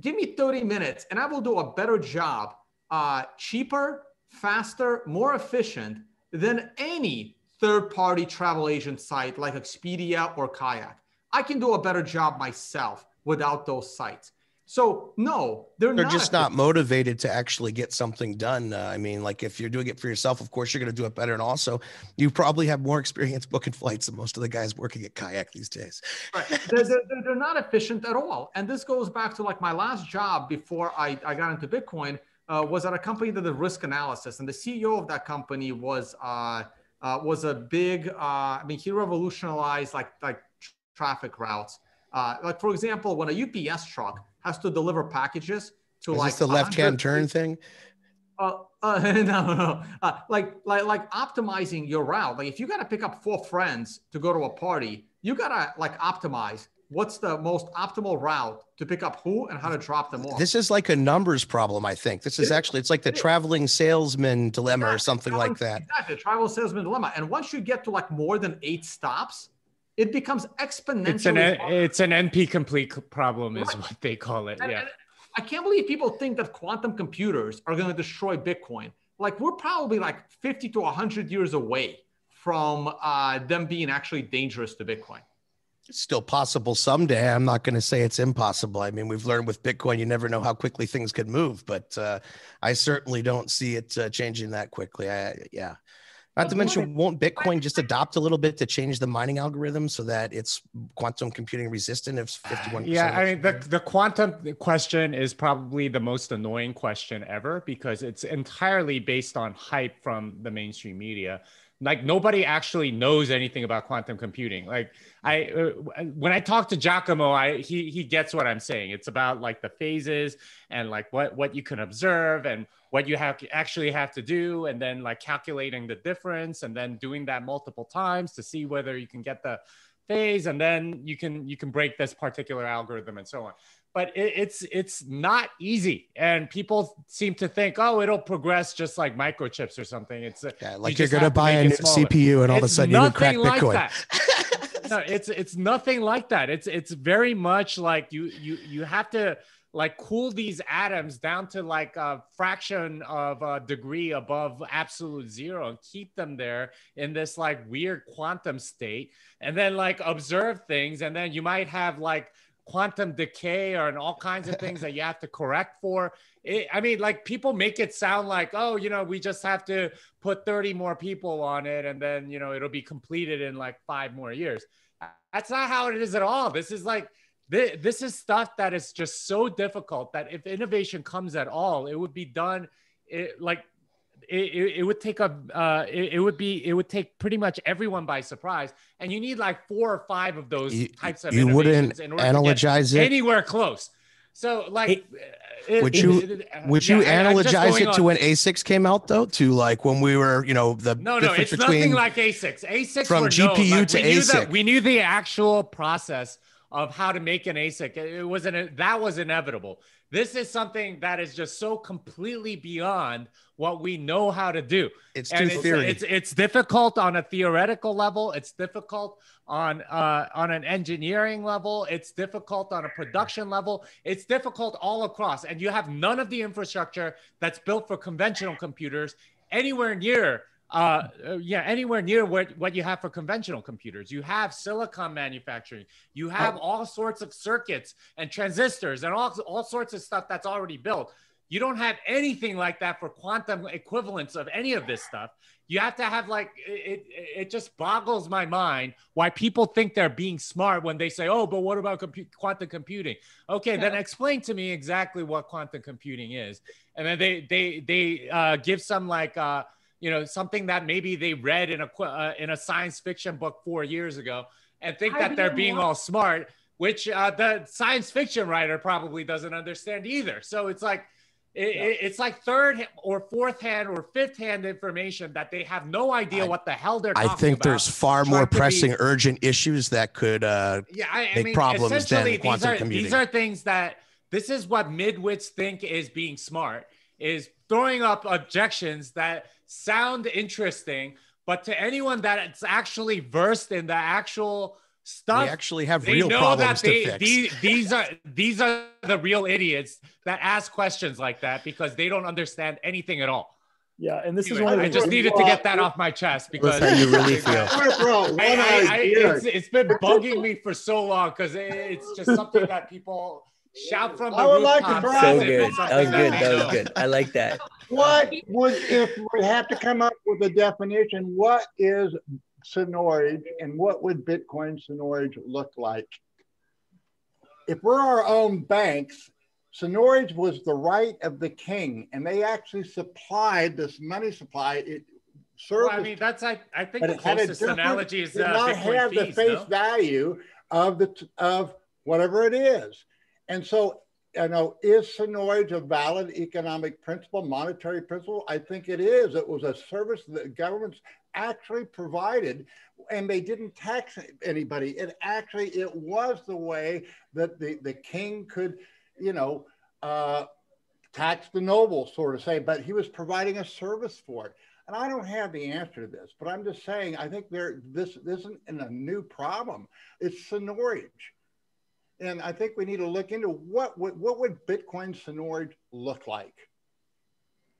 Give me 30 minutes, and I will do a better job, uh, cheaper, faster, more efficient than any third-party travel agent site like Expedia or Kayak. I can do a better job myself without those sites. So no, they're, they're not just not motivated to actually get something done. Uh, I mean, like if you're doing it for yourself, of course you're going to do it better, and also you probably have more experience booking flights than most of the guys working at Kayak these days. Right, they're, they're, they're not efficient at all. And this goes back to like my last job before I, I got into Bitcoin uh, was at a company that did risk analysis, and the CEO of that company was uh, uh, was a big. Uh, I mean, he revolutionized like like traffic routes. Uh, like for example, when a UPS truck has to deliver packages to Is like the left-hand turn thing. Uh, uh, no, no, uh, like like like optimizing your route. Like if you got to pick up four friends to go to a party, you gotta like optimize what's the most optimal route to pick up who and how to drop them off. This is like a numbers problem, I think. This is actually it's like the traveling salesman dilemma exactly. or something like that. Exactly, travel salesman dilemma. And once you get to like more than eight stops, it becomes exponentially. It's an it's an NP complete problem, is right. what they call it. And, yeah. And I can't believe people think that quantum computers are going to destroy Bitcoin. Like we're probably like 50 to 100 years away from uh, them being actually dangerous to Bitcoin. It's still possible someday. I'm not going to say it's impossible. I mean, we've learned with Bitcoin, you never know how quickly things could move, but uh, I certainly don't see it uh, changing that quickly. I, yeah. Not to mention, won't Bitcoin just adopt a little bit to change the mining algorithm so that it's quantum computing resistant if 51%? Yeah, I mean, the, the quantum question is probably the most annoying question ever because it's entirely based on hype from the mainstream media. Like nobody actually knows anything about quantum computing. Like i uh, when i talk to giacomo i he he gets what i'm saying. It's about like the phases and like what what you can observe and what you have to actually have to do and then like calculating the difference and then doing that multiple times to see whether you can get the phase and then you can you can break this particular algorithm and so on. But it, it's it's not easy and people seem to think oh it'll progress just like microchips or something. It's uh, yeah, like you are going to buy a new cpu and all it's of a sudden you can crack like bitcoin. that. no it's it's nothing like that. It's it's very much like you you you have to like cool these atoms down to like a fraction of a degree above absolute zero and keep them there in this like weird quantum state and then like observe things and then you might have like quantum decay or and all kinds of things that you have to correct for. It, I mean, like people make it sound like, oh, you know, we just have to put 30 more people on it and then, you know, it'll be completed in like five more years. That's not how it is at all. This is like, this is stuff that is just so difficult that if innovation comes at all, it would be done eh, it, like it, it, would take a uh, it, it, would be it would take pretty much everyone by surprise. And you need like four or five of those you, types of you wouldn't analogize it? anywhere close. So like it, eh, eh, would you would you yeah, analogize it to when asics came out though? To like when we were you know the no no it's between nothing like asics asics from gpu like, to we asic we knew the actual process of how to make an asic it wasn't that was inevitable this is something that is just so completely beyond what we know how to do. It's too it's, theory. It's, it's difficult on a theoretical level. It's difficult on uh, on an engineering level. It's difficult on a production level. It's difficult all across, and you have none of the infrastructure that's built for conventional computers anywhere near uh, uh, yeah, anywhere near what, what you have for conventional computers. You have silicon manufacturing. You have oh. all sorts of circuits and transistors and all, all sorts of stuff that's already built. You don't have anything like that for quantum equivalents of any of this stuff. You have to have like it. It just boggles my mind why people think they're being smart when they say, "Oh, but what about compu- quantum computing?" Okay, yeah. then explain to me exactly what quantum computing is, and then they they they uh, give some like. Uh, you know something that maybe they read in a uh, in a science fiction book four years ago and think that they're being all smart which uh, the science fiction writer probably doesn't understand either so it's like it, yeah. it's like third or fourth hand or fifth hand information that they have no idea I, what the hell they're. Talking about. I think there's far more pressing, be, urgent issues that could uh, yeah, I, make mean, problems than quantum these are, computing. These are things that this is what midwits think is being smart is throwing up objections that sound interesting, but to anyone that's actually versed in the actual stuff, we actually have real problems they, to fix. These, these are these are the real idiots that ask questions like that because they don't understand anything at all. Yeah, and this anyway, is one. Of I just needed to get that off my chest because how you really feel. I, I, I, it's, it's been bugging me for so long because it's just something that people Shout from the I would like to try so good. That was good. That was good. I like that. What would if we have to come up with a definition? What is seigniorage and what would Bitcoin seigniorage look like? If we're our own banks, seigniorage was the right of the king, and they actually supplied this money supply. It served. Well, I mean, that's I, I think the closest analogy is uh, did not Bitcoin have fees, the face no? value of the of whatever it is. And so, you know, is seigniorage a valid economic principle, monetary principle? I think it is. It was a service that governments actually provided and they didn't tax anybody. It actually, it was the way that the, the king could, you know, uh, tax the nobles, sort of say, but he was providing a service for it. and I don't have the answer to this, but I'm just saying I think there this, this isn't a new problem. It's seigniorage. And I think we need to look into what would what would Bitcoin seigniorage look like.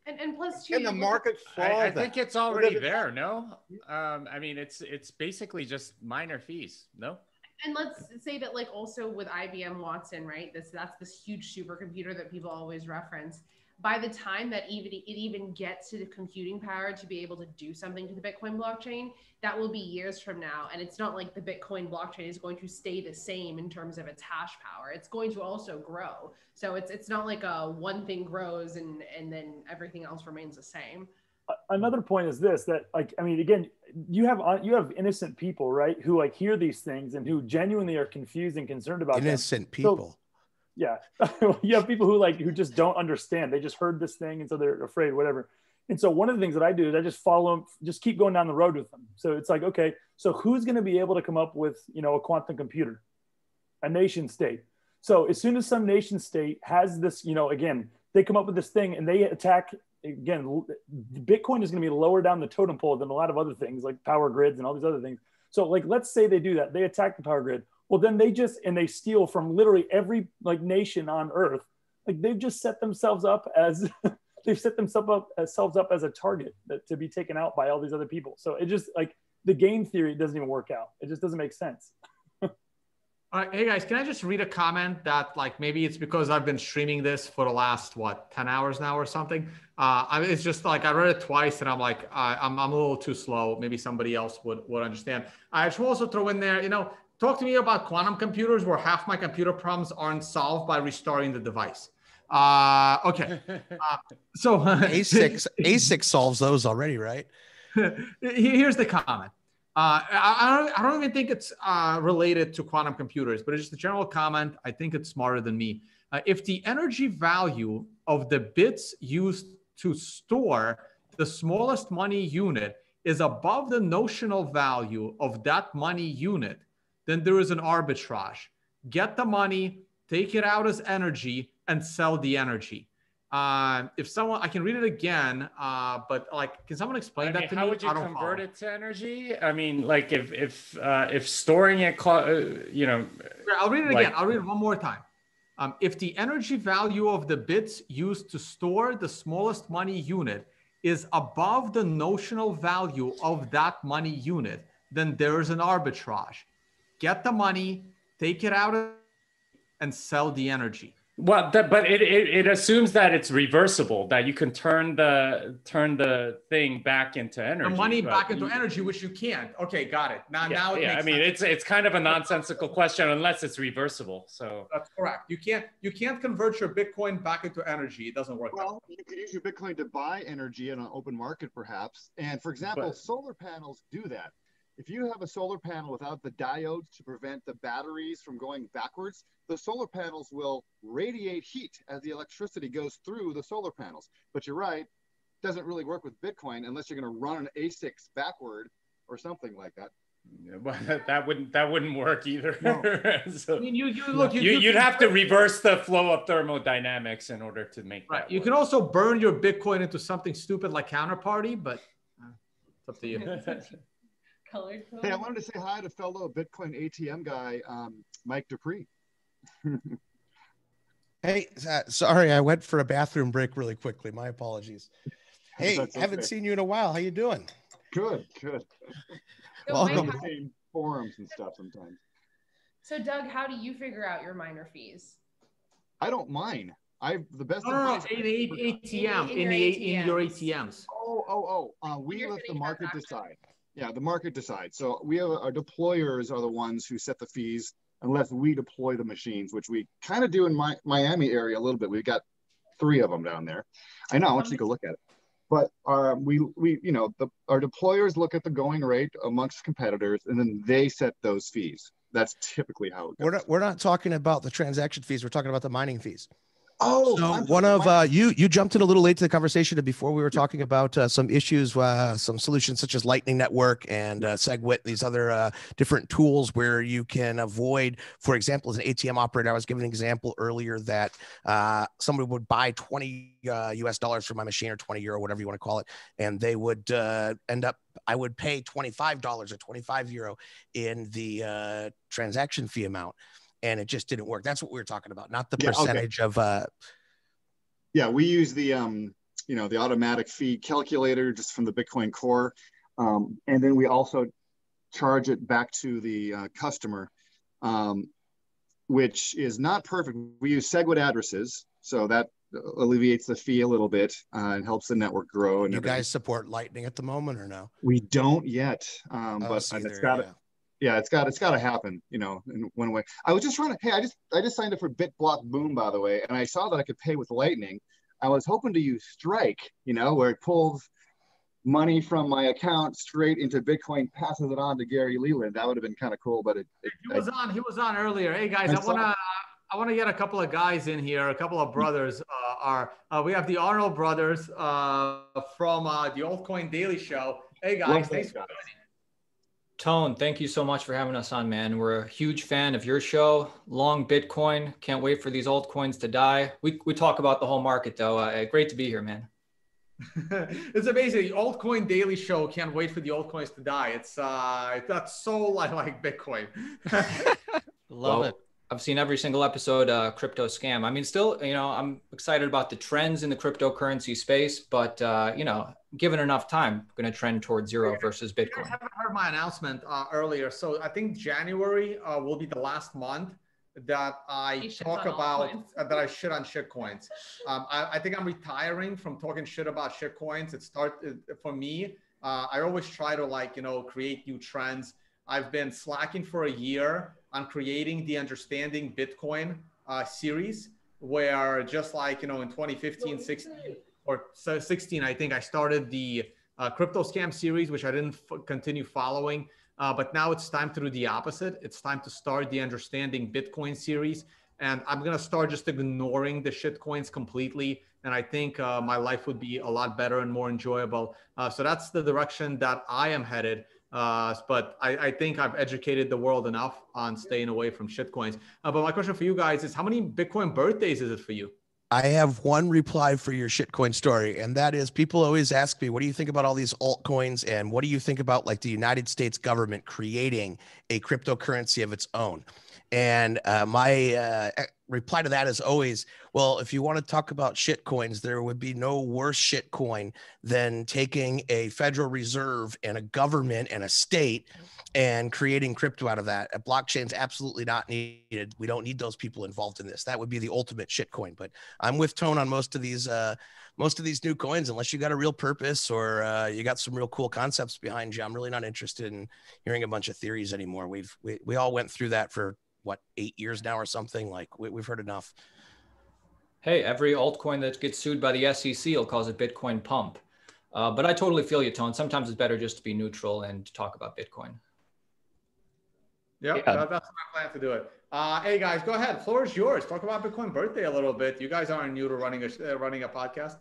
And, and plus, too, Can the market solve I, I that? think it's already it- there. No, um, I mean it's it's basically just miner fees. No. and let's say that like also with IBM Watson, right? This that's this huge supercomputer that people always reference. By the time that even it even gets to the computing power to be able to do something to the Bitcoin blockchain, that will be years from now. And it's not like the Bitcoin blockchain is going to stay the same in terms of its hash power. It's going to also grow. So it's it's not like a one thing grows and and then everything else remains the same. another point is this that like i mean again you have uh, you have innocent people right who like hear these things and who genuinely are confused and concerned about them. Innocent So- people. Yeah. You have people who like who just don't understand. They just heard this thing and so they're afraid whatever. And so one of the things that i do is i just follow them just keep going down the road with them. So it's like okay so who's going to be able to come up with you know a quantum computer? A nation state. So as soon as some nation state has this you know again they come up with this thing and they attack again bitcoin is going to be lower down the totem pole than a lot of other things like power grids and all these other things. So like let's say they do that. They attack the power grid well then they just and they steal from literally every like nation on earth like they've just set themselves up as they've set themselves up themselves up as a target that, to be taken out by all these other people so it just like the game theory doesn't even work out it just doesn't make sense All right, hey guys, can I just read a comment that like maybe it's because I've been streaming this for the last what ten hours now or something. Uh, I mean, it's just like I read it twice and I'm like I, I'm I'm a little too slow. Maybe somebody else would would understand. I should also throw in there, you know, talk to me about quantum computers where half my computer problems aren't solved by restarting the device. Uh, okay, uh, so A6 A6 solves those already, right? Here's the comment. Uh, I, I, don't, I don't even think it's uh, related to quantum computers, but it's just a general comment. I think it's smarter than me. Uh, if the energy value of the bits used to store the smallest money unit is above the notional value of that money unit, then there is an arbitrage. Get the money, take it out as energy, and sell the energy. Uh, if someone, I can read it again, uh, but like, can someone explain I that mean, to how me? How would you convert follow. it to energy? I mean, like if if uh, if storing it, uh, you know, I'll read it like- again. I'll read it one more time. Um, if the energy value of the bits used to store the smallest money unit is above the notional value of that money unit, then there is an arbitrage. Get the money, take it out, and sell the energy. Well, that, but it, it it assumes that it's reversible, that you can turn the turn the thing back into energy. The money back into you- energy, which you can't. Okay, got it. Now, Yeah, now it yeah. I mean, sense. it's it's kind of a nonsensical question unless it's reversible. So That's correct. You can't you can't convert your Bitcoin back into energy. It doesn't work. Well, you could use your Bitcoin to buy energy in an open market, perhaps. And for example, But- solar panels do that. If you have a solar panel without the diodes to prevent the batteries from going backwards, the solar panels will radiate heat as the electricity goes through the solar panels. But you're right, doesn't really work with Bitcoin unless you're going to run an ASICs backward or something like that. well, that wouldn't that wouldn't work either. so, I mean, you you look. You, you, you would have to reverse the flow of thermodynamics in order to make Right. that. You can also burn your Bitcoin into something stupid like Counterparty, but uh, it's up to you. Coldcard. Hey, I wanted to say hi to fellow Bitcoin ATM guy, um, Mike Dupree. Hey, uh, sorry, I went for a bathroom break really quickly. My apologies. Hey, That's haven't seen you in a while. How you doing? Good, good. So, Welcome. Mike, how- Same forums and stuff sometimes. so Doug, how do you figure out your miner fees? I don't mind. I the best. No, no, no. advice- In the ATM, In in your the in your ATMs. ATMs. Oh, oh, oh. Uh, we you're let the market that decide. Yeah, the market decides. So we have our deployers are the ones who set the fees unless we deploy the machines, which we kind of do in my Miami area a little bit. We've got three of them down there. I know. I want you to go look at it. But our, we we you know the our deployers look at the going rate amongst competitors, and then they set those fees. That's typically how it goes. We're not, we're not talking about the transaction fees. We're talking about the mining fees. Oh, so one of uh, you you jumped in a little late to the conversation before we were talking about uh, some issues, uh, some solutions such as Lightning Network and uh, SegWit, these other uh, different tools where you can avoid, for example, as an ATM operator, I was giving an example earlier that uh, somebody would buy 20 US dollars for my machine or 20 euro, whatever you want to call it, and they would end up, I would pay $25 or 25 euro in the transaction fee amount and it just didn't work. That's what we were talking about, not the yeah, percentage okay. of. uh Yeah, we use the um, you know, the automatic fee calculator just from the Bitcoin Core, um, and then we also charge it back to the uh, customer, um, which is not perfect. We use SegWit addresses, so that alleviates the fee a little bit uh, and helps the network grow. And you everything. guys support Lightning at the moment or no? We don't yet, um, oh, but it's got yeah yeah, it's got it's got to happen, you know, in one way. I was just trying to. Hey, I just I just signed up for BitBlockBoom, by the way, and I saw that I could pay with Lightning. I was hoping to use Strike, you know, where it pulls money from my account straight into Bitcoin, passes it on to Gary Leland. That would have been kind of cool, but it, it he was I, on. He was on earlier. Hey guys, I, I wanna. I want to get a couple of guys in here, a couple of brothers. Uh, are uh, we have the Arnold brothers uh, from uh, the Altcoin Daily Show? Hey guys, thanks for joining. Tone, thank you so much for having us on, man. We're a huge fan of your show. Long Bitcoin. Can't wait for these altcoins to die. We, we talk about the whole market, though. Uh, great to be here, man. it's amazing. The altcoin daily show can't wait for the altcoins to die. It's uh, that's so like, like Bitcoin. Love well, it. I've seen every single episode, uh, crypto scam. I mean, still, you know, I'm excited about the trends in the cryptocurrency space, but uh, you know, given enough time, going to trend towards zero versus Bitcoin. I haven't heard my announcement uh, earlier, so I think January uh, will be the last month that I talk about uh, that I shit on shitcoins. Um, I, I, think I'm retiring from talking shit about shitcoins. It started for me. Uh, I always try to like you know create new trends. I've been slacking for a year on creating the Understanding Bitcoin uh, series, where just like, you know, in 2015, 16, or 16, I think I started the uh, crypto scam series, which I didn't f- continue following. Uh, but now it's time to do the opposite. It's time to start the Understanding Bitcoin series. And I'm going to start just ignoring the shit coins completely. And I think uh, my life would be a lot better and more enjoyable. Uh, so that's the direction that I am headed. Uh, but I, I, think I've educated the world enough on staying away from shitcoins. Uh, but my question for you guys is how many Bitcoin birthdays is it for you? I have one reply for your shitcoin story, and that is people always ask me, what do you think about all these altcoins? And what do you think about like the United States government creating a cryptocurrency of its own? And uh, my uh, reply to that is always, well, if you want to talk about shitcoins, there would be no worse shitcoin than taking a Federal Reserve and a government and a state and creating crypto out of that. A blockchain's absolutely not needed. We don't need those people involved in this. That would be the ultimate shitcoin. But I'm with Tone on most of these uh, most of these new coins, unless you got a real purpose or uh, you got some real cool concepts behind you. I'm really not interested in hearing a bunch of theories anymore. We've we, we all went through that for what eight years now or something. Like we, have heard enough. Hey, every altcoin that gets sued by the SEC will cause a Bitcoin pump. Uh, but I totally feel you, Tone. Sometimes it's better just to be neutral and talk about Bitcoin. Yep, yeah, that, that's my plan to do it. Uh, hey guys, go ahead. Floor is yours. Talk about Bitcoin birthday a little bit. You guys aren't new to running a uh, running a podcast.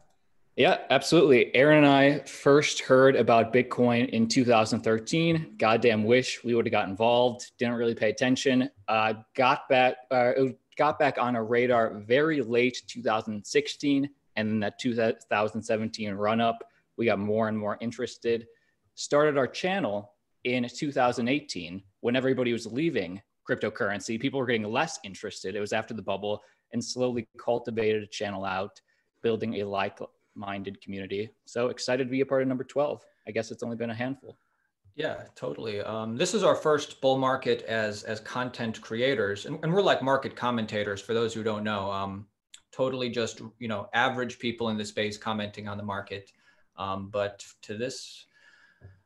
Yeah, absolutely. Aaron and I first heard about Bitcoin in 2013. Goddamn wish we would have got involved. Didn't really pay attention. Uh, got back, uh, got back on a radar very late 2016, and then that 2017 run up, we got more and more interested. Started our channel in 2018 when everybody was leaving cryptocurrency. People were getting less interested. It was after the bubble, and slowly cultivated a channel out, building a like minded community. So excited to be a part of number 12. I guess it's only been a handful. Yeah, totally. Um, this is our first bull market as as content creators, and, and we're like market commentators. For those who don't know, um, totally just you know average people in the space commenting on the market. Um, but to this,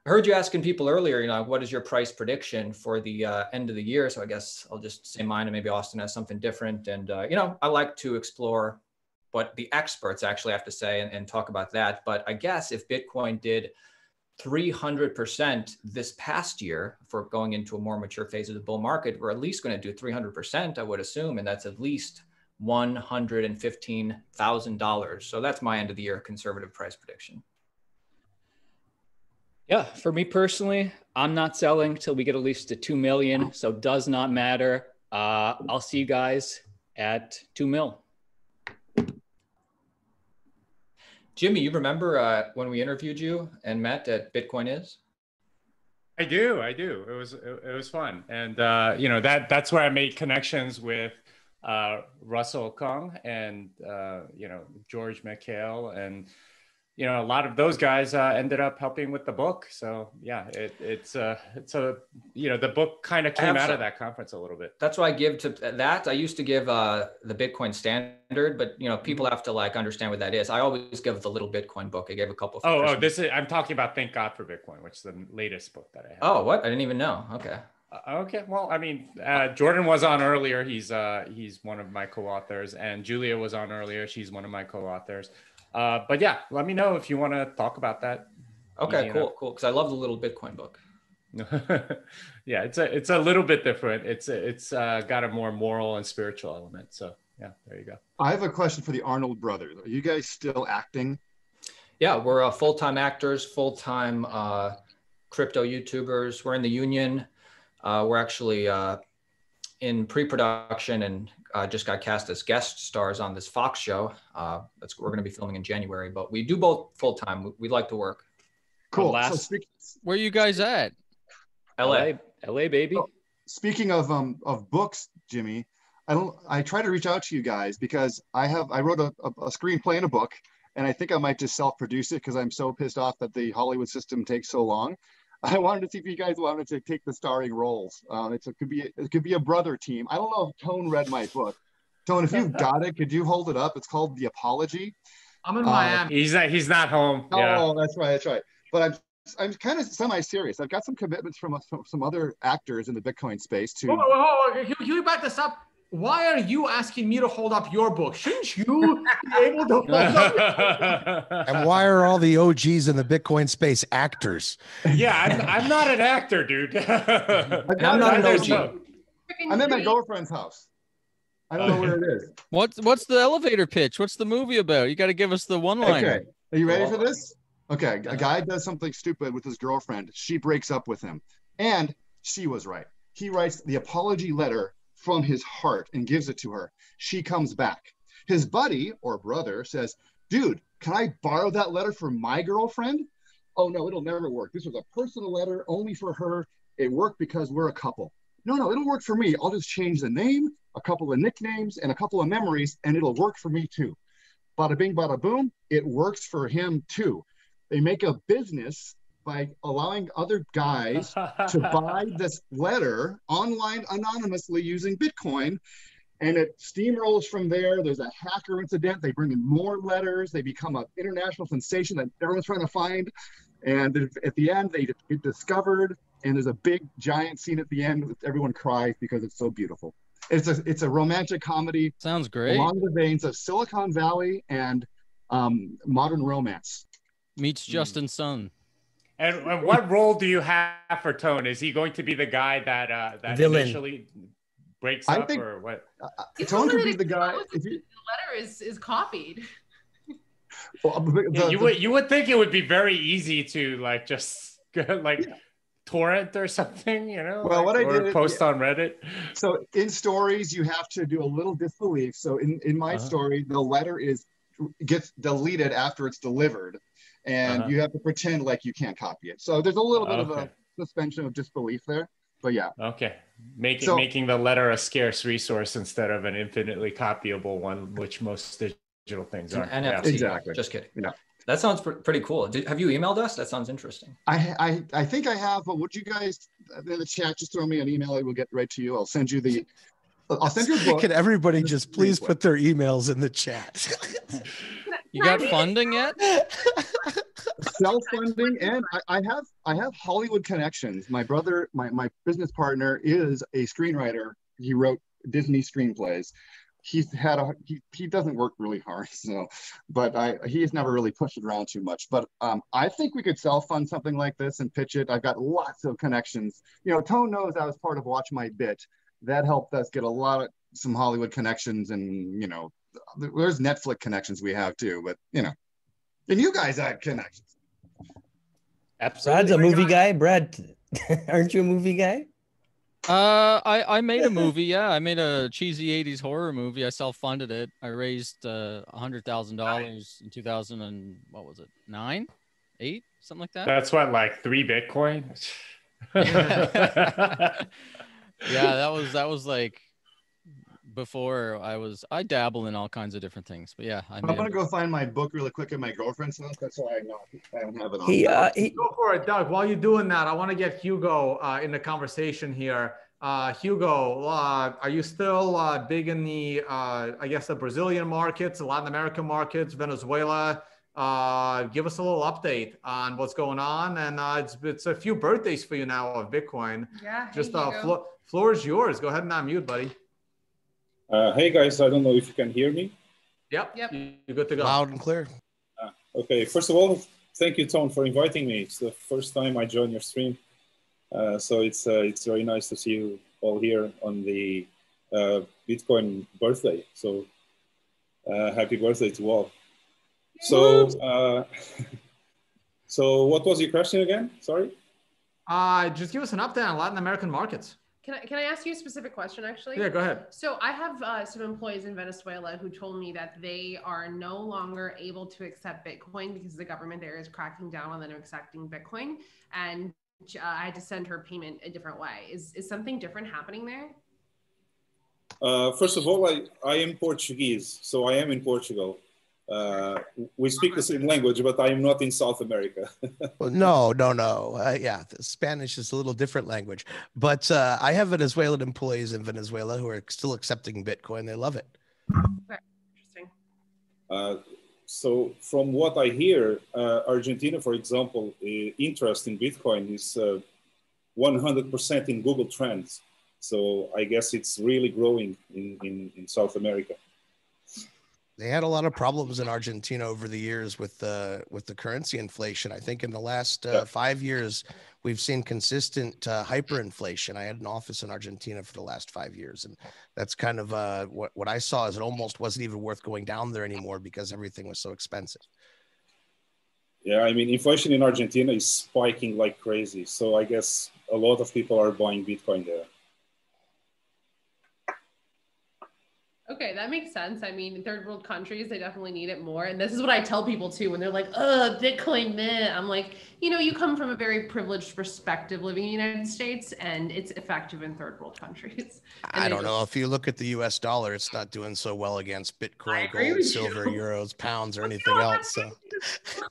I heard you asking people earlier, you know, what is your price prediction for the uh, end of the year? So I guess I'll just say mine, and maybe Austin has something different. And uh, you know, I like to explore what the experts actually have to say and, and talk about that. But I guess if Bitcoin did 300% this past year for going into a more mature phase of the bull market, we're at least going to do 300%, I would assume. And that's at least $115,000. So that's my end of the year conservative price prediction. Yeah, for me personally, I'm not selling till we get at least to 2 million. So does not matter. Uh, I'll see you guys at 2 mil. Jimmy, you remember uh, when we interviewed you and met at Bitcoin is? I do, I do. It was it, it was fun, and uh, you know that that's where I made connections with uh, Russell Okung and uh, you know George Mekhail and you know a lot of those guys uh, ended up helping with the book. So yeah, it, it's uh, it's a you know the book kind of came out of that conference a little bit. That's why I give to that. I used to give uh, the Bitcoin Standard, but you know people have to like understand what that is. I always give the little Bitcoin book. I gave a couple. Oh, oh, this is I'm talking about Thank God for Bitcoin, which is the latest book that I have. Oh, what? I didn't even know. Okay. Uh, okay, well, I mean, uh, Jordan was on earlier. He's uh, he's one of my co-authors, and Julia was on earlier. She's one of my co-authors. Uh, but yeah, let me know if you want to talk about that. Okay, cool, enough. cool. Because I love the little Bitcoin book. yeah, it's a it's a little bit different. It's it's uh, got a more moral and spiritual element. So yeah, there you go. I have a question for the Arnold brothers. Are you guys still acting? Yeah, we're uh, full time actors, full time uh, crypto YouTubers. We're in the union. Uh, we're actually uh, in pre-production and uh, just got cast as guest stars on this Fox show. Uh, that's we're going to be filming in January, but we do both full time. We, we, like to work. Cool. Last, so speak, where you guys at? LA, LA, baby. Oh, speaking of um of books, Jimmy, I don't. I try to reach out to you guys because I have I wrote a, a, a screenplay and a book, and I think I might just self-produce it because I'm so pissed off that the Hollywood system takes so long. I wanted to see if you guys wanted to take the starring roles. Um, it's, it could be it could be a brother team. I don't know if Tone read my book. Tone, if you've got it, could you hold it up? It's called The Apology. I'm in Miami. Uh, he's not. He's not home. Oh, yeah. that's right. That's right. But I'm I'm kind of semi-serious. I've got some commitments from, from some other actors in the Bitcoin space too. Oh, oh, oh, can you back this up? Why are you asking me to hold up your book? Shouldn't you be able to hold up? and why are all the OGs in the Bitcoin space actors? Yeah, I'm, I'm not an actor, dude. I'm not an OG. I'm in my girlfriend's house. I don't know where it is. What's what's the elevator pitch? What's the movie about? You got to give us the one line. Okay, are you ready for this? Okay, a guy does something stupid with his girlfriend. She breaks up with him, and she was right. He writes the apology letter from his heart and gives it to her. She comes back. His buddy or brother says, Dude, can I borrow that letter from my girlfriend? Oh, no, it'll never work. This was a personal letter only for her. It worked because we're a couple. No, no, it'll work for me. I'll just change the name, a couple of nicknames, and a couple of memories, and it'll work for me too. Bada bing, bada boom, it works for him too. They make a business by allowing other guys to buy this letter online anonymously using Bitcoin. And it steamrolls from there. There's a hacker incident. They bring in more letters. They become an international sensation that everyone's trying to find. And at the end, they get discovered. And there's a big, giant scene at the end. Everyone cries because it's so beautiful. It's a it's a romantic comedy. Sounds great. Along the veins of Silicon Valley and um, modern romance. Meets Justin Sun. And, and, what role do you have for Tone? Is he going to be the guy that uh, that Villain. initially breaks I up, think, or what? Uh, Tone could be the guy. If you, the letter is is copied. Well, the, yeah, you the, would you would think it would be very easy to like just like torrent or something, you know? Well, like, what I did post yeah. on Reddit. So in stories, you have to do a little disbelief. So in in my uh-huh. story, the letter is gets deleted after it's delivered and uh-huh. you have to pretend like you can't copy it. So there's a little bit okay. of a suspension of disbelief there. But yeah. Okay. Making so, making the letter a scarce resource instead of an infinitely copyable one, which most digital things are. NFT. Yeah. Exactly. Just kidding. Yeah. That sounds pr- pretty cool. Did, have you emailed us? That sounds interesting. I, I I think I have, but would you guys in the chat just throw me an email? I will get right to you. I'll send you the. I'll send you a book. Can everybody just please put their emails in the chat? You got funding yet? Self-funding, and I, I, have I have Hollywood connections. My brother, my my business partner, is a screenwriter. He wrote Disney screenplays. He's had a he, he doesn't work really hard, so but I he's never really pushed it around too much. But um, I think we could self-fund something like this and pitch it. I've got lots of connections. You know, Tone knows I was part of Watch My Bit. That helped us get a lot of some Hollywood connections, and you know, there's Netflix connections we have too. But you know, and you guys had connections. Absolutely. Brad's a movie guy. Brad, aren't you a movie guy? Uh, I I made a movie. Yeah, I made a cheesy '80s horror movie. I self-funded it. I raised uh, a hundred thousand dollars in 2000 and what was it? Nine, eight, something like that. That's what, like three Bitcoin. yeah, that was that was like before I was I dabble in all kinds of different things. But yeah, I I'm gonna go find my book really quick in my girlfriend's house. That's why I know I don't have it on. He, uh, he, go for it, Doug. While you're doing that, I want to get Hugo uh, in the conversation here. Uh, Hugo, uh, are you still uh, big in the, uh, I guess, the Brazilian markets, the Latin American markets, Venezuela? Uh, give us a little update on what's going on. And uh, it's, it's a few birthdays for you now of Bitcoin. Yeah. Just uh, flo- floor is yours. Go ahead and unmute, buddy. Uh, hey guys, I don't know if you can hear me. Yep. Yep. You're good to go. Loud and clear. Uh, okay. First of all, thank you, Tom, for inviting me. It's the first time I join your stream, uh, so it's uh, it's very nice to see you all here on the uh, Bitcoin birthday. So uh, happy birthday to all. So uh, so what was your question again? Sorry. Uh, just give us an update on Latin American markets. Can I, can I ask you a specific question actually? Yeah, go ahead. So I have uh, some employees in Venezuela who told me that they are no longer able to accept Bitcoin because the government there is cracking down on them accepting Bitcoin. And uh, I had to send her payment a different way. Is, is something different happening there? Uh, first of all, I, I am Portuguese, so I am in Portugal. Uh, we speak the same language, but I am not in South America. well, no, no, no. Uh, yeah, Spanish is a little different language, but uh, I have Venezuelan employees in Venezuela who are still accepting Bitcoin. They love it. Interesting. Uh, so, from what I hear, uh, Argentina, for example, interest in Bitcoin is 100% in Google Trends. So, I guess it's really growing in, in, in South America they had a lot of problems in Argentina over the years with the with the currency inflation. I think in the last uh, five years, we've seen consistent uh, hyperinflation. I had an office in Argentina for the last five years, and that's kind of uh, what what I saw is it almost wasn't even worth going down there anymore because everything was so expensive. Yeah, I mean, inflation in Argentina is spiking like crazy. So I guess a lot of people are buying Bitcoin there. Okay, that makes sense. I mean, third world countries, they definitely need it more. And this is what I tell people too when they're like, oh, Bitcoin, man. I'm like, you know, you come from a very privileged perspective living in the United States, and it's effective in third world countries. And I don't know. If you look at the US dollar, it's not doing so well against Bitcoin, gold, silver, euros, pounds, or anything else. So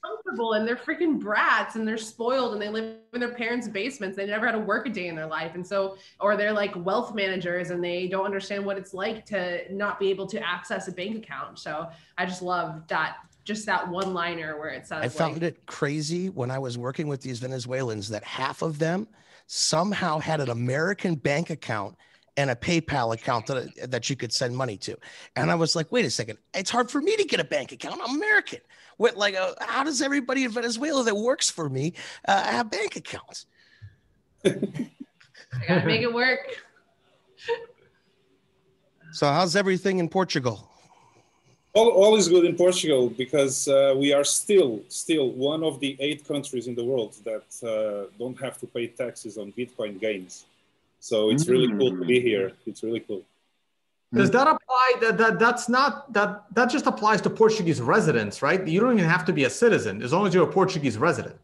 comfortable and they're freaking brats and they're spoiled and they live in their parents' basements. They never had to work a day in their life. And so, or they're like wealth managers and they don't understand what it's like to not be able to access a bank account. So I just love that just that one liner where it says I found like, it crazy when I was working with these Venezuelans that half of them somehow had an American bank account and a PayPal account that, that you could send money to. And I was like, wait a second, it's hard for me to get a bank account. I'm American. What, like, uh, how does everybody in Venezuela that works for me uh, have bank accounts? I gotta make it work. so, how's everything in Portugal? All, all is good in Portugal because uh, we are still still one of the eight countries in the world that uh, don't have to pay taxes on Bitcoin gains. So it's really cool to be mm. here. It's really cool. Does that apply? That, that that's not that that just applies to Portuguese residents, right? You don't even have to be a citizen as long as you're a Portuguese resident.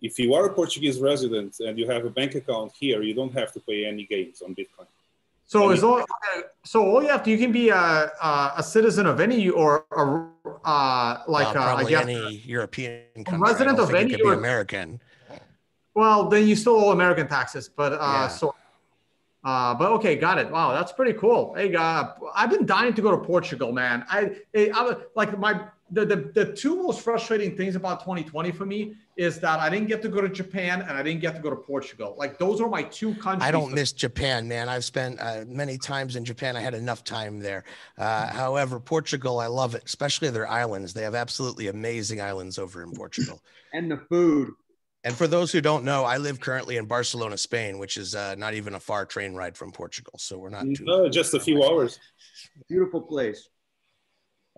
If you are a Portuguese resident and you have a bank account here, you don't have to pay any gains on Bitcoin. So as all, okay, so all you have to you can be a a, a citizen of any or a, uh, like uh, probably any European country. resident of any or, American. Well, then you still owe American taxes, but uh, yeah. so. Uh, but okay, got it. Wow, that's pretty cool. Hey, uh, I've been dying to go to Portugal, man. I, I, I like my the, the the two most frustrating things about 2020 for me is that I didn't get to go to Japan and I didn't get to go to Portugal. Like those are my two countries. I don't miss Japan, man. I've spent uh, many times in Japan. I had enough time there. Uh, however, Portugal, I love it, especially their islands. They have absolutely amazing islands over in Portugal. And the food. And for those who don't know, I live currently in Barcelona, Spain, which is uh, not even a far train ride from Portugal. So we're not too. No, just a few hours. Beautiful place.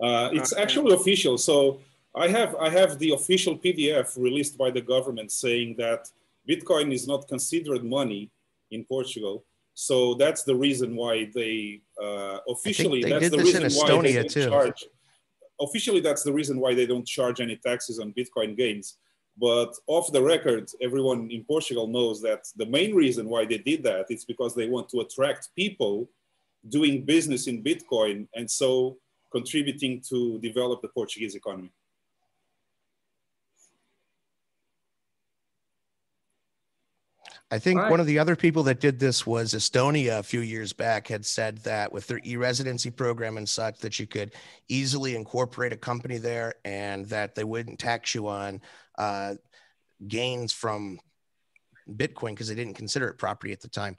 Uh, it's actually official. So I have I have the official PDF released by the government saying that Bitcoin is not considered money in Portugal. So that's the reason why they uh, officially they that's the reason why they don't too. charge. Officially, that's the reason why they don't charge any taxes on Bitcoin gains. But off the record, everyone in Portugal knows that the main reason why they did that is because they want to attract people doing business in Bitcoin and so contributing to develop the Portuguese economy. I think right. one of the other people that did this was Estonia a few years back had said that with their e-residency program and such that you could easily incorporate a company there and that they wouldn't tax you on uh, gains from Bitcoin because they didn't consider it property at the time.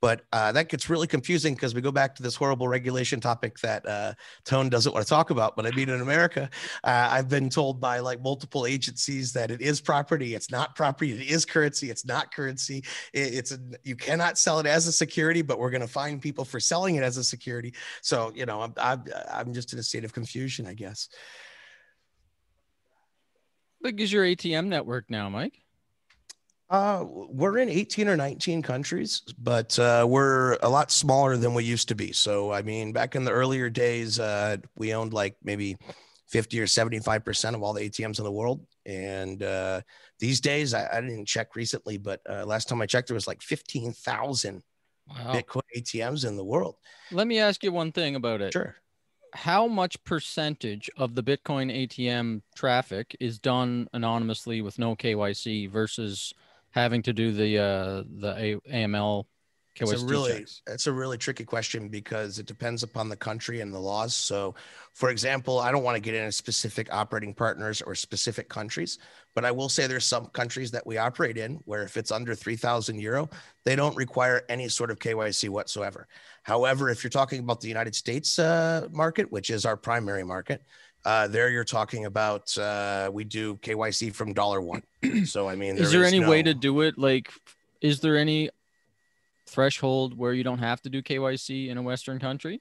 But uh, that gets really confusing because we go back to this horrible regulation topic that uh, Tone doesn't want to talk about. But I mean, in America, uh, I've been told by like multiple agencies that it is property, it's not property, it is currency, it's not currency. It- it's a, you cannot sell it as a security, but we're going to find people for selling it as a security. So you know, I'm I'm, I'm just in a state of confusion, I guess. Big is your ATM network now, Mike? Uh, we're in 18 or 19 countries, but uh, we're a lot smaller than we used to be. So, I mean, back in the earlier days, uh, we owned like maybe 50 or 75% of all the ATMs in the world. And uh, these days, I, I didn't check recently, but uh, last time I checked, there was like 15,000 Wow. Bitcoin ATMs in the world. Let me ask you one thing about it. Sure. How much percentage of the Bitcoin ATM traffic is done anonymously with no KYC versus having to do the uh, the A- AML KYC It's a really checks? it's a really tricky question because it depends upon the country and the laws. So, for example, I don't want to get into specific operating partners or specific countries, but I will say there's some countries that we operate in where if it's under 3,000 euro, they don't require any sort of KYC whatsoever. However, if you're talking about the United States uh, market, which is our primary market, uh, there you're talking about uh, we do KYC from dollar one. so I mean, is there any way to do it? Like, is there any threshold where you don't have to do KYC in a Western country?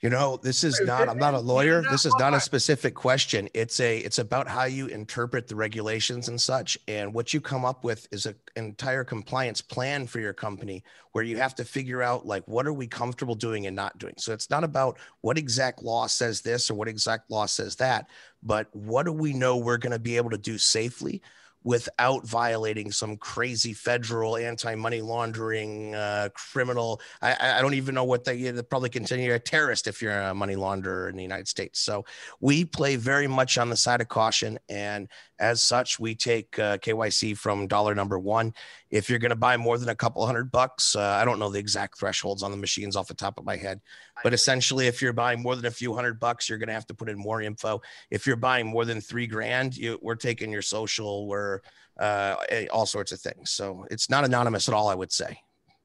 You know, this is not, I'm not a lawyer. This is not a specific question. It's a, it's about how you interpret the regulations and such. And what you come up with is an entire compliance plan for your company where you have to figure out like, what are we comfortable doing and not doing? So it's not about what exact law says this or what exact law says that, but what do we know we're going to be able to do safely without violating some crazy federal anti-money laundering uh, criminal. I- I, don't even know what they they probably continue a terrorist if you're a money launderer in the United States. So we play very much on the side of caution, and as such, we take uh, KYC from dollar number one. If you're going to buy more than a couple hundred bucks, uh, I don't know the exact thresholds on the machines off the top of my head, but essentially, if you're buying more than a few hundred bucks, you're going to have to put in more info. If you're buying more than three grand, you, we're taking your social, we're uh, eh, all sorts of things. So it's not anonymous at all, I would say.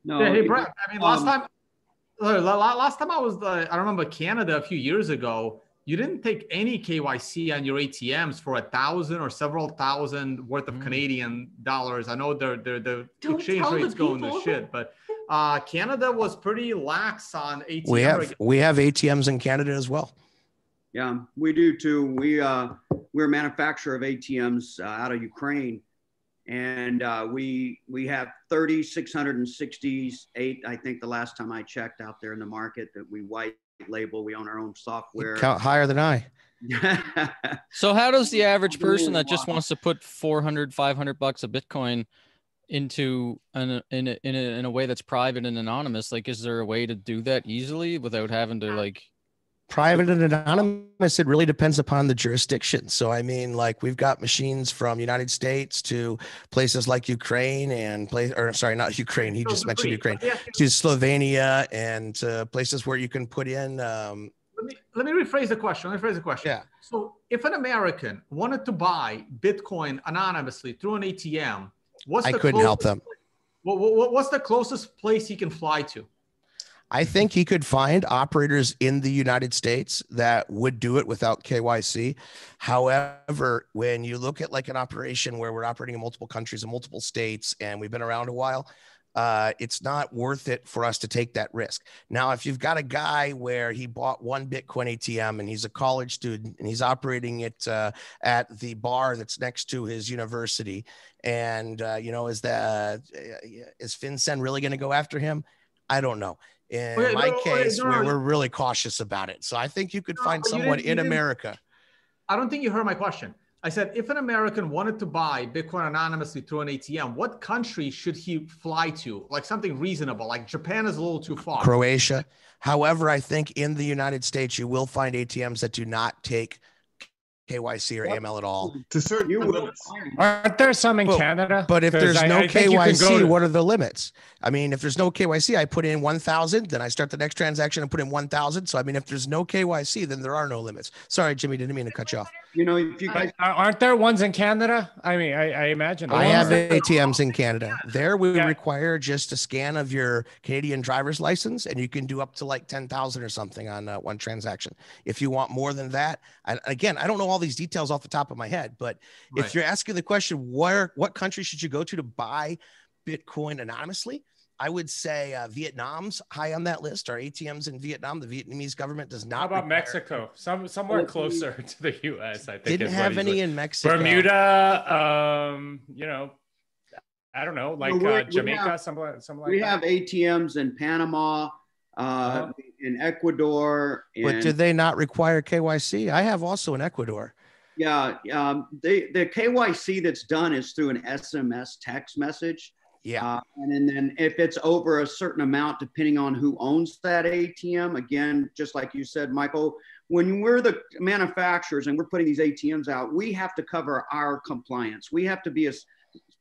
No, Yeah, hey, Brett. I mean, last um, time, uh, la- la- last time I was, uh, I remember Canada a few years ago. You didn't take any KYC on your ATMs for a thousand or several thousand worth of Canadian dollars. I know they're, they're, the exchange tell the rates going to people. shit, but uh, Canada was pretty lax on ATM. We have reg- we have ATMs in Canada as well. Yeah, we do too. We uh, we're a manufacturer of ATMs uh, out of Ukraine, and uh, we we have 30 668. I think the last time I checked out there in the market that we white label. We own our own software. Count higher than I. So how does the average person that just wants to put 400, 500 bucks of Bitcoin into an in a, in a, in a way that's private and anonymous, like is there a way to do that easily without having to like private and anonymous it really depends upon the jurisdiction so i mean like we've got machines from united states to places like ukraine and place or sorry not ukraine he just mentioned ukraine to slovenia and to places where you can put in um let me let me rephrase the question. Let me rephrase the question. Yeah. So if an American wanted to buy Bitcoin anonymously through an ATM, what's I the couldn't help closest- them. What, what, what's the closest place he can fly to? I think he could find operators in the United States that would do it without KYC. However, when you look at like an operation where we're operating in multiple countries and multiple states and we've been around a while, uh, it's not worth it for us to take that risk. Now, if you've got a guy where he bought one Bitcoin ATM and he's a college student and he's operating it uh, at the bar that's next to his university, and uh, you know, is that uh, is FinCEN really going to go after him? I don't know. In Okay, my no, case, no, no, we're, we're really cautious about it. So I think you could find someone in America. I don't think you heard my question. I said, if an American wanted to buy Bitcoin anonymously through an ATM, what country should he fly to? Like something reasonable. Like Japan is a little too far. Croatia. However, I think in the United States, you will find ATMs that do not take KYC or AML at all. To certain You will. Aren't there some in But- Canada? But if there's I- no I think you can go KYC, to- what are the limits? I mean, if there's no KYC, I put in 1,000, then I start the next transaction and put in 1,000. So, I mean, if there's no KYC, then there are no limits. Sorry, Jimmy, didn't mean to cut you off. You know, if you guys Uh, Aren't there ones in Canada? I mean, I, I imagine. I are. have ATMs in Canada. There, we require just a scan of your Canadian driver's license, and you can do up to like 10,000 or something on uh, one transaction. If you want more than that, and again, I don't know all these details off the top of my head, but Right. if you're asking the question, where, what country should you go to to buy Bitcoin anonymously? I would say uh, Vietnam's high on that list. Our ATMs in Vietnam, the Vietnamese government does not. How about require- Mexico? Some somewhere closer to the U.S. I think Didn't have any looking- in Mexico. Bermuda, um, you know, I don't know, like we're- uh, Jamaica, have- something, like- something like we that. have ATMs in Panama, uh, in Ecuador. But in- did they not require KYC? I have also in Ecuador. Yeah, um, they, the KYC that's done is through an SMS text message. Yeah. Uh, and then, then if it's over a certain amount, depending on who owns that ATM, again, just like you said, Michael, when we're the manufacturers and we're putting these ATMs out, we have to cover our compliance. We have to be a